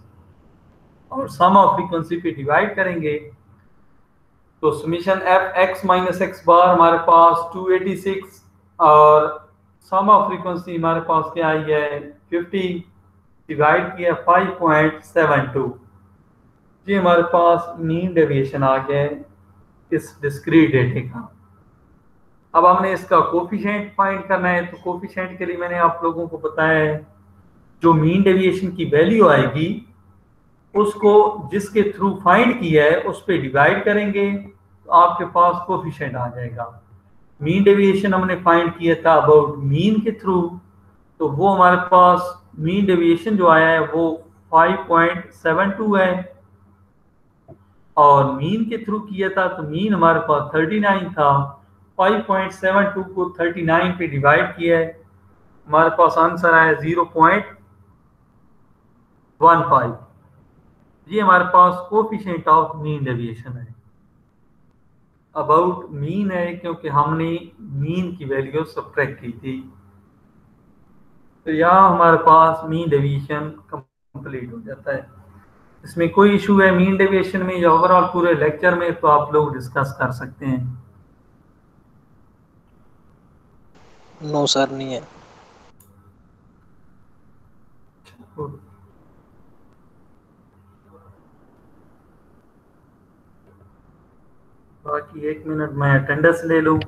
Speaker 1: और सम ऑफ़ फ्रीक्वेंसी पे डिवाइड करेंगे। तो summation f x minus x bar हमारे पास 286 और सम ऑफ़ फ्रीक्वेंसी हमारे पास क्या आई है? 50 डिवाइड किया 5.72 जी हमारे पास मीन डेविएशन आ गया इस डिस्क्रीट डेटे का। अब हमने इसका कोफिशेंट फाइंड करना है तो कोफिशेंट के लिए मैंने आप लोगों को बताया है, जो मीन डेविएशन की वैल्यू आएगी, उसको जिसके थ्रू फाइंड किया है, उस पर डिवाइड करेंगे तो आपके पास कोफिशेंट आ जाएगा। मीन डेविएशन हमने फाइंड किया था अबाउट मीन के थ्रू तो वो हमारे पास मीन डेविएशन जो आया है, वो 5.72 है। और मीन के थ्रू किया था तो मीन हमारे पास 39 था। 5.72 को 39 पे डिवाइड किया है। हमारे पास आंसर आया 0.15 ये हमारे पास कोफिशिएंट ऑफ़ मीन डेविएशन है। अबाउट मीन है क्योंकि हमने मीन की वैल्यू सब्ट्रैक्ट की थी। तो यहाँ हमारे पास मीन डेविएशन कंप्लीट हो जाता है। इसमें कोई इशू है मीन डेविएशन में या ओवरऑल पूरे लेक्चर में तो आप लोग डिस्कस कर सकते हैं।
Speaker 4: नो सर नहीं है।
Speaker 1: बाकी एक मिनट मैं अटेंडेंस ले लूँ।